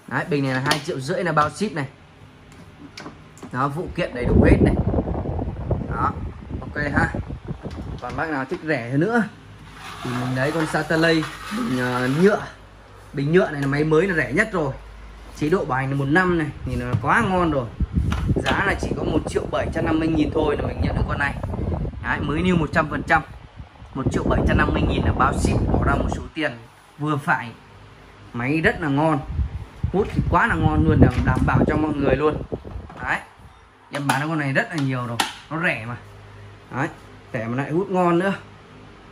Đấy, bình này là 2 triệu rưỡi là bao ship này. Đó, phụ kiện đầy đủ hết này. Đó, ok ha. Còn bác nào thích rẻ hơn nữa Thì mình lấy con satellite bình uh, nhựa. Bình nhựa này là máy mới là rẻ nhất rồi. Chế độ bảo hành là một năm này Thì nó quá ngon rồi. Giá là chỉ có 1 triệu 750 nghìn thôi là mình nhận được con này. Đấy, mới new 100% 1 triệu 750 nghìn là bao ship bỏ ra một số tiền. Vừa phải máy rất là ngon hút thì quá là ngon luôn đảm, đảm bảo cho mọi người luôn. Đấy em bán con này rất là nhiều rồi nó rẻ mà. Đấy rẻ mà lại hút ngon nữa.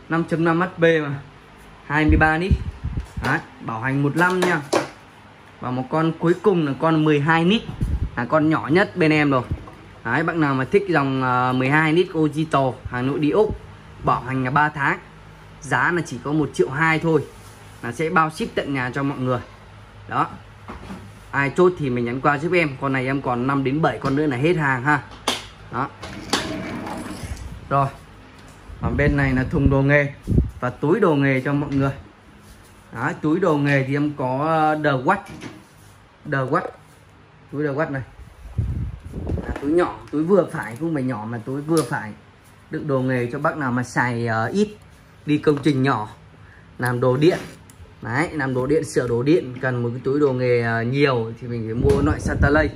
5.5 HP mà 23 lít đấy bảo hành 1 năm nha. Và một con cuối cùng là con 12 nít là con nhỏ nhất bên em rồi. Đấy bạn nào mà thích dòng ờ, 12 nít Ojito Hà Nội đi Úc bảo hành là 3 tháng. Giá là chỉ có 1 triệu 2 thôi. Là sẽ bao ship tận nhà cho mọi người. Đó. Ai chốt thì mình nhắn qua giúp em. Con này em còn 5 đến 7 con nữa là hết hàng ha. Đó. Rồi. Còn bên này là thùng đồ nghề và túi đồ nghề cho mọi người. Đó, túi đồ nghề thì em có đờ Watt. Đờ Watt. Túi đờ Watt này. À, túi nhỏ túi vừa phải không phải nhỏ mà túi vừa phải đựng đồ nghề cho bác nào mà xài uh, ít đi công trình nhỏ làm đồ điện. Đấy làm đồ điện sửa đồ điện cần một cái túi đồ nghề uh, nhiều thì mình phải mua loại Santalay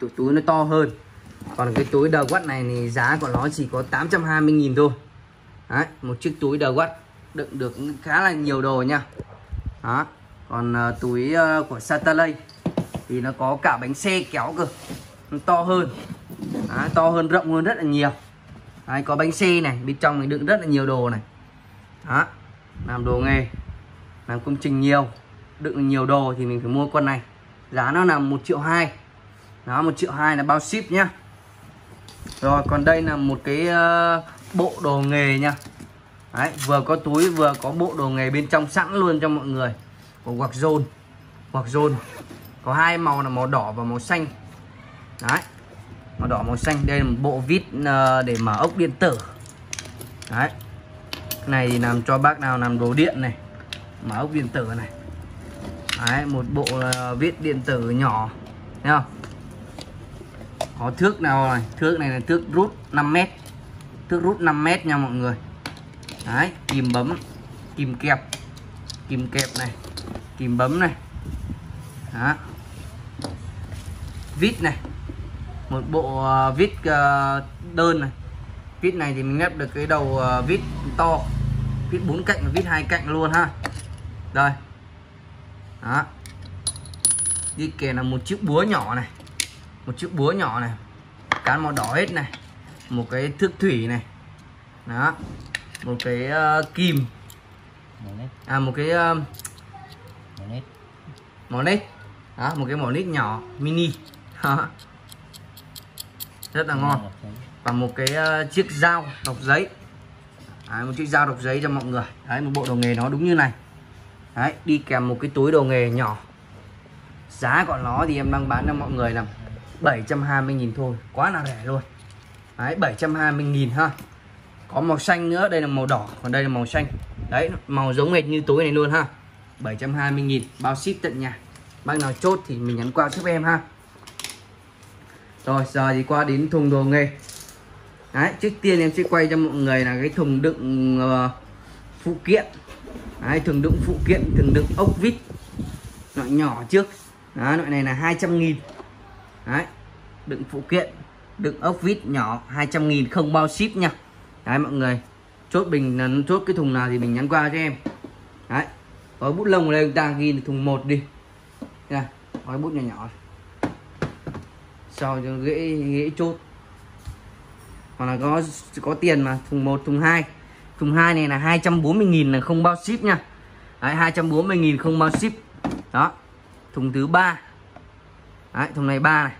túi túi nó to hơn. Còn cái túi đờ quắt này thì giá của nó chỉ có 820.000 thôi. Đấy một chiếc túi đờ quắt đựng được khá là nhiều đồ nha. Đó còn uh, túi uh, của Santalay thì nó có cả bánh xe kéo cơ. Nó to hơn. Đó, to hơn rộng hơn rất là nhiều. Đấy, có bánh xe này bên trong mình đựng rất là nhiều đồ này. Đó làm đồ nghề làm công trình nhiều đựng nhiều đồ thì mình phải mua con này. Giá nó là một triệu hai. Đó một triệu hai là bao ship nhá. Rồi còn đây là một cái uh, bộ đồ nghề nha Đấy, vừa có túi vừa có bộ đồ nghề bên trong sẵn luôn cho mọi người. Của hoặc zone hoặc zone có hai màu là màu đỏ và màu xanh. Đấy màu đỏ màu xanh. Đây là một bộ vít ờ, để mở ốc điện tử. Đấy. Này thì làm cho bác nào làm đồ điện này mở ốc điện tử này. Đấy, một bộ ờ, vít điện tử nhỏ. Thấy không? Có thước nào này? Thước này là thước rút 5 mét. Thước rút 5 mét nha mọi người. Đấy kìm bấm kìm kẹp. Kìm kẹp này kìm bấm này. Đó. Vít này một bộ uh, vít uh, đơn này. Vít này thì mình ghép được cái đầu uh, vít to. Vít bốn cạnh và vít hai cạnh luôn ha. Đây. Đó. Đi kèm là một chiếc búa nhỏ này. Một chiếc búa nhỏ này. Cán màu đỏ hết này. Một cái thước thủy này. Đó. Một cái uh, kìm. À một cái uh, mỏ nít đó một cái mỏ nít nhỏ mini. Đó. Rất là ngon. Và một cái uh, chiếc dao độc giấy. Đấy, một chiếc dao độc giấy cho mọi người. Đấy một bộ đồ nghề nó đúng như này. Đấy đi kèm một cái túi đồ nghề nhỏ. Giá của nó thì em đang bán cho mọi người là 720.000 thôi. Quá là rẻ luôn. Đấy 720.000 ha. Có màu xanh nữa. Đây là màu đỏ còn đây là màu xanh. Đấy màu giống hệt như túi này luôn ha. 720.000 bao ship tận nhà. Bác nào chốt thì mình nhắn qua giúp em ha rồi giờ thì qua đến thùng đồ nghề. Đấy trước tiên em sẽ quay cho mọi người là cái thùng đựng uh, phụ kiện. Đấy thùng đựng phụ kiện thùng đựng ốc vít. Loại nhỏ trước. Đó, loại này là 200 nghìn. Đấy đựng phụ kiện đựng ốc vít nhỏ 200 nghìn không bao ship nha. Đấy mọi người. Chốt bình chốt cái thùng nào thì mình nhắn qua cho em. Đấy gói bút lông ở đây chúng ta ghi thùng 1 đi. Nha gói bút nhỏ nhỏ sau cho dễ dễ chốt. Hoặc là có có tiền mà thùng 1 thùng 2 thùng 2 này là 240.000 là không bao ship nha. Đấy 240.000 không bao ship. Đó thùng thứ ba. Đấy thùng này ba này.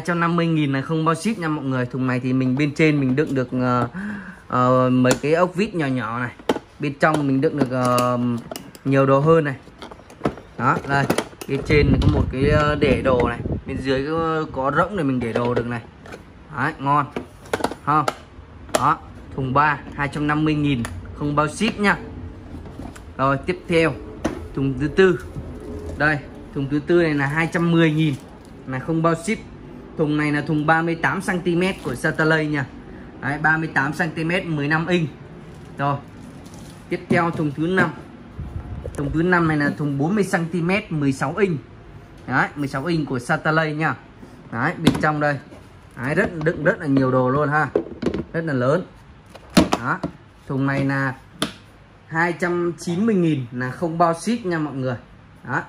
250.000 là không bao ship nha mọi người. Thùng này thì mình bên trên mình đựng được uh, uh, mấy cái ốc vít nhỏ nhỏ này. Bên trong mình đựng được uh, nhiều đồ hơn này. Đó đây. Bên trên có một cái để đồ này bên dưới có, có rỗng để mình để đồ được này. Đấy ngon. Không đó thùng 3 250.000 không bao ship nha. Rồi tiếp theo. Thùng thứ tư. Đây thùng thứ tư này là 210.000 là không bao ship. Thùng này là thùng 38 cm của Satalay nha. Đấy, 38 cm 15 inch. Rồi tiếp theo thùng thứ năm. Thùng thứ năm này là thùng 40 cm 16 inch. Đấy, 16 inch của Satalay nha. Đấy, bên trong đây. Đấy, rất đựng rất là nhiều đồ luôn ha. Rất là lớn. Đó thùng này là 290.000 là không bao ship nha mọi người. Đó.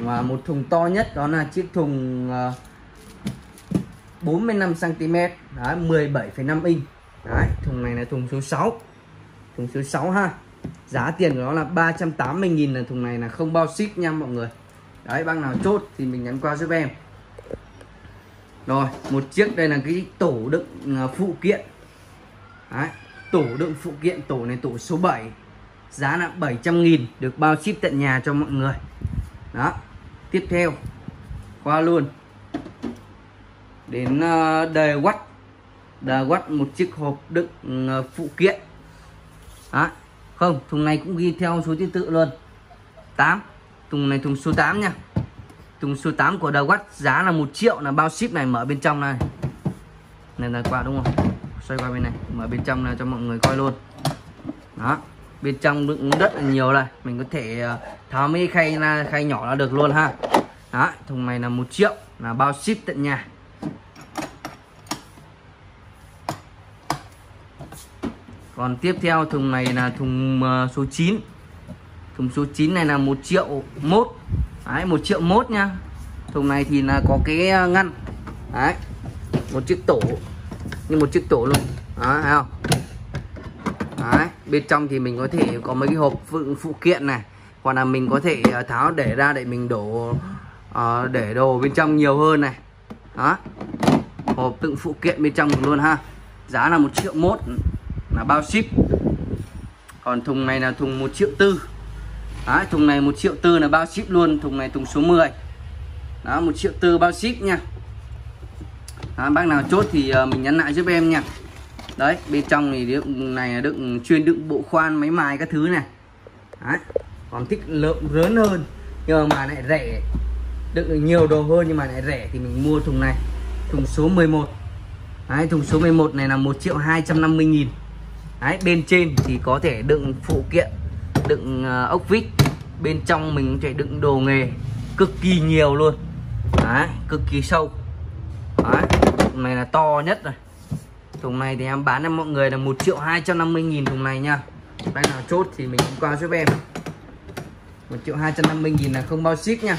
Và một thùng to nhất đó là chiếc thùng 45 cm đấy 17,5 inch. Đấy thùng này là thùng số 6 thùng số 6 ha. Giá tiền của nó là 380.000 là thùng này là không bao ship nha mọi người đấy băng nào chốt thì mình nhắn qua giúp em. Rồi một chiếc đây là cái tổ đựng à, phụ kiện. Đấy, tổ đựng phụ kiện tổ này tổ số 7 giá là 700.000 được bao ship tận nhà cho mọi người. Đó tiếp theo qua luôn. Đến đề watt đề watt một chiếc hộp đựng à, phụ kiện. Đó không thùng này cũng ghi theo số thứ tự luôn. 8 thùng này thùng số 8 nha. Thùng số 8 của đầu quát giá là một triệu là bao ship này mở bên trong này. Này là quà đúng không? Xoay qua bên này, mở bên trong là cho mọi người coi luôn. Đó, bên trong đựng rất là nhiều này mình có thể ờ, tháo mấy khay ra, khay nhỏ là được luôn ha. Đó, thùng này là một triệu là bao ship tận nhà. Còn tiếp theo thùng này là thùng ờ, số 9 thùng số 9 này là một triệu mốt. Đấy một triệu mốt nha. Thùng này thì là có cái à, ngăn. Đấy một chiếc tổ. Như một chiếc tổ luôn. Đó thấy không? Đấy bên trong thì mình có thể có mấy cái hộp phụ, phụ kiện này. Hoặc là mình có thể à, tháo để ra để mình đổ uh, để đồ bên trong nhiều hơn này. Đó. Hộp tự phụ kiện bên trong luôn ha. Giá là một triệu mốt. Là bao ship. Còn thùng này là thùng một triệu tư. Đấy, thùng này một triệu tư là bao ship luôn thùng này thùng số 10 đó một triệu tư bao ship nha. Đó, bác nào chốt thì ờ, mình nhắn lại giúp em nha. Đấy bên trong thì đựng này là đựng chuyên đựng bộ khoan máy mài các thứ này. Đấy. còn thích lượng lớn hơn nhưng mà lại rẻ. Đựng được nhiều đồ hơn nhưng mà lại rẻ thì mình mua thùng này. Thùng số 11 Đấy, thùng số 11 này là 1 triệu 250 nghìn. Đấy, bên trên thì có thể đựng phụ kiện đựng ờ, ốc vít. Bên trong mình có đựng đồ nghề cực kỳ nhiều luôn. Đấy, cực kỳ sâu. Đấy, thùng này là to nhất rồi. Thùng này thì em bán cho mọi người là 1 triệu 250 nghìn thùng này nha. Bác nào chốt thì mình qua giúp em. 1 triệu 250 nghìn là không bao ship nha.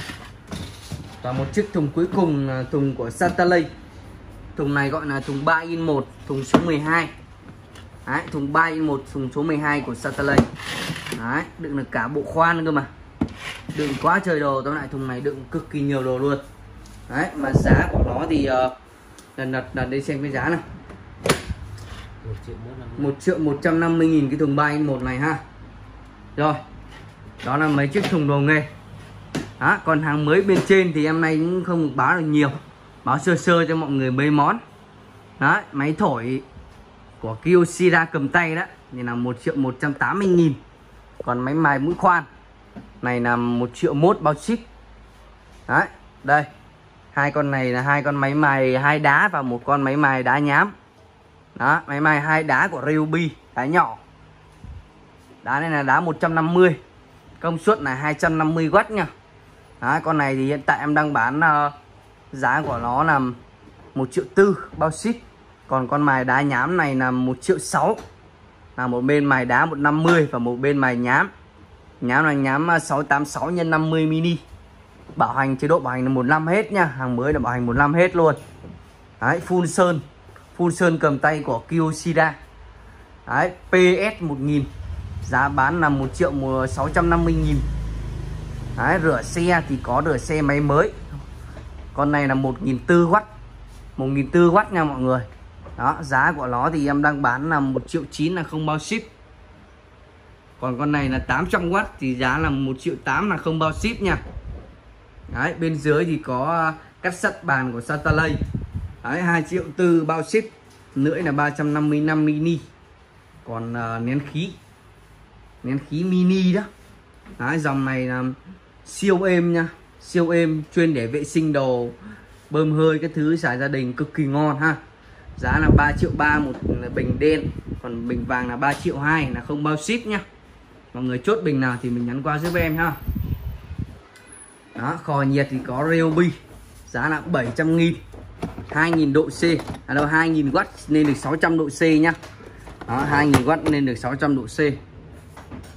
Và một chiếc thùng cuối cùng là thùng của Satalay thùng này gọi là thùng 3 in 1 thùng số 12 Đấy, thùng 3 in 1 thùng số 12 của Satalay Đấy, đựng được cả bộ khoan cơ mà. Đựng quá trời đồ tóm lại thùng này đựng cực kỳ nhiều đồ luôn. Đấy, mà giá của nó thì uh, lần lượt lần đây xem cái giá này. 1 triệu 150 nghìn cái thùng 3 in 1 này ha. Rồi đó là mấy chiếc thùng đồ nghề. Đó, còn hàng mới bên trên thì em nay cũng không báo được nhiều. Báo sơ sơ cho mọi người mấy món. Đó máy thổi của Kyocera cầm tay đó thì là 1 triệu 180 nghìn. Còn máy mài mũi khoan này là 1 triệu mốt bao ship đấy đây hai con này là hai con máy mài hai đá và một con máy mài đá nhám. Đó máy mài hai đá của Ryobi đá nhỏ. Đá này là đá 150 công suất là 250W nha đó, con này thì hiện tại em đang bán uh, giá của nó là một triệu tư bao ship còn con mài đá nhám này là một triệu sáu. Là một bên mài đá 150 và một bên mài nhám. Nhám là nhám 686 x 50 mini. Bảo hành chế độ bảo hành là một năm hết nha. Hàng mới là bảo hành một năm hết luôn. Đấy full sơn. Full sơn cầm tay của Kyocera đấy PS 1000 giá bán là 1 triệu 650 nghìn. Đấy, rửa xe thì có rửa xe máy mới. Con này là 1.400W 1.400W nha mọi người đó giá của nó thì em đang bán là 1 triệu 9 là không bao ship. Còn con này là 800W thì giá là 1 triệu 8 là không bao ship nha. Đấy, bên dưới thì có à, cắt sắt bàn của Satalay Đấy, 2 triệu tư bao ship lưỡi là 355 mini. Còn uh, nén khí nén khí mini đó. Đấy, dòng này là siêu êm nha siêu êm chuyên để vệ sinh đồ bơm hơi cái thứ xài gia đình cực kỳ ngon ha giá là 3 triệu ba một bình đen còn bình vàng là 3 triệu hai là không bao ship nhá. Mọi người chốt bình nào thì mình nhắn qua giúp em ha. Đó kho nhiệt thì có Ryobi. Giá là 700 nghìn 2000 độ C. À đâu 2000 W nên được 600 độ C nhá. Đó 2000 W nên được 600 độ C.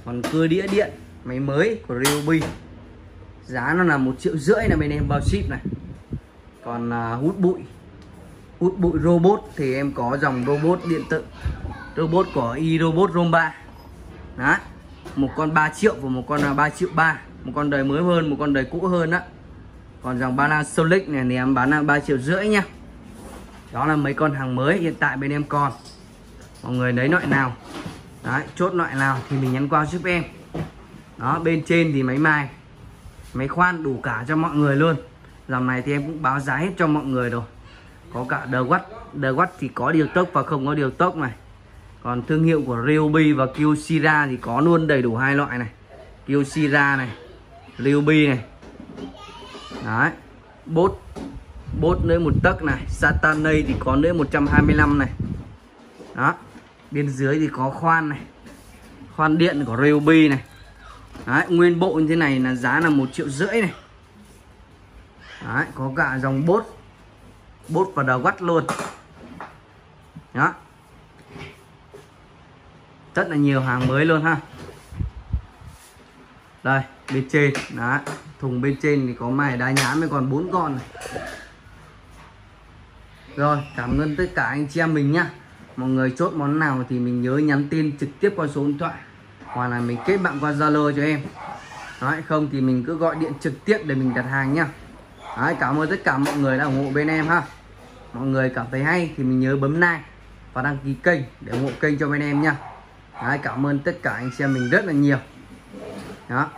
Còn cưa đĩa điện máy mới của Ryobi. Giá nó là một triệu rưỡi là bên em bao ship này. Còn uh, hút bụi hút bụi robot thì em có dòng robot điện tử. Robot của i robot Romba đó một con 3 triệu và một con là 3 triệu ba. Một con đời mới hơn, một con đời cũ hơn đó còn dòng Panasonic này thì em bán là 3 triệu rưỡi nha. Đó là mấy con hàng mới hiện tại bên em còn. Mọi người lấy loại nào? Đấy, chốt loại nào thì mình nhắn qua giúp em. Đó, bên trên thì máy mai, máy khoan đủ cả cho mọi người luôn. Dòng này thì em cũng báo giá hết cho mọi người rồi có cả The Watt. The Watt thì có điều tốc và không có điều tốc này. Còn thương hiệu của Ryobi và Kyocera thì có luôn đầy đủ hai loại này. Kyocera này Ryobi này. Đấy. Bốt. Bốt nữa một tấc này. Satanay thì có lưỡi 125 này. Đó. Bên dưới thì có khoan này. Khoan điện của Ryobi này. Đấy, nguyên bộ như thế này là giá là một triệu rưỡi này. Đấy, có cả dòng bốt bốt và đầu gắt luôn. Đó. Rất là nhiều hàng mới luôn ha. Đây bên trên. Đó. Thùng bên trên thì có mài đá nhám mới còn bốn con này. Rồi cảm ơn tất cả anh chị em mình nhá. Mọi người chốt món nào thì mình nhớ nhắn tin trực tiếp qua số điện thoại. Hoặc là mình kết bạn qua Zalo cho em. Đấy, không thì mình cứ gọi điện trực tiếp để mình đặt hàng nhá. Đấy, cảm ơn tất cả mọi người đã ủng hộ bên em ha mọi người cảm thấy hay thì mình nhớ bấm like và đăng ký kênh để ủng hộ kênh cho bên em nha. Đấy, cảm ơn tất cả anh xem mình rất là nhiều đó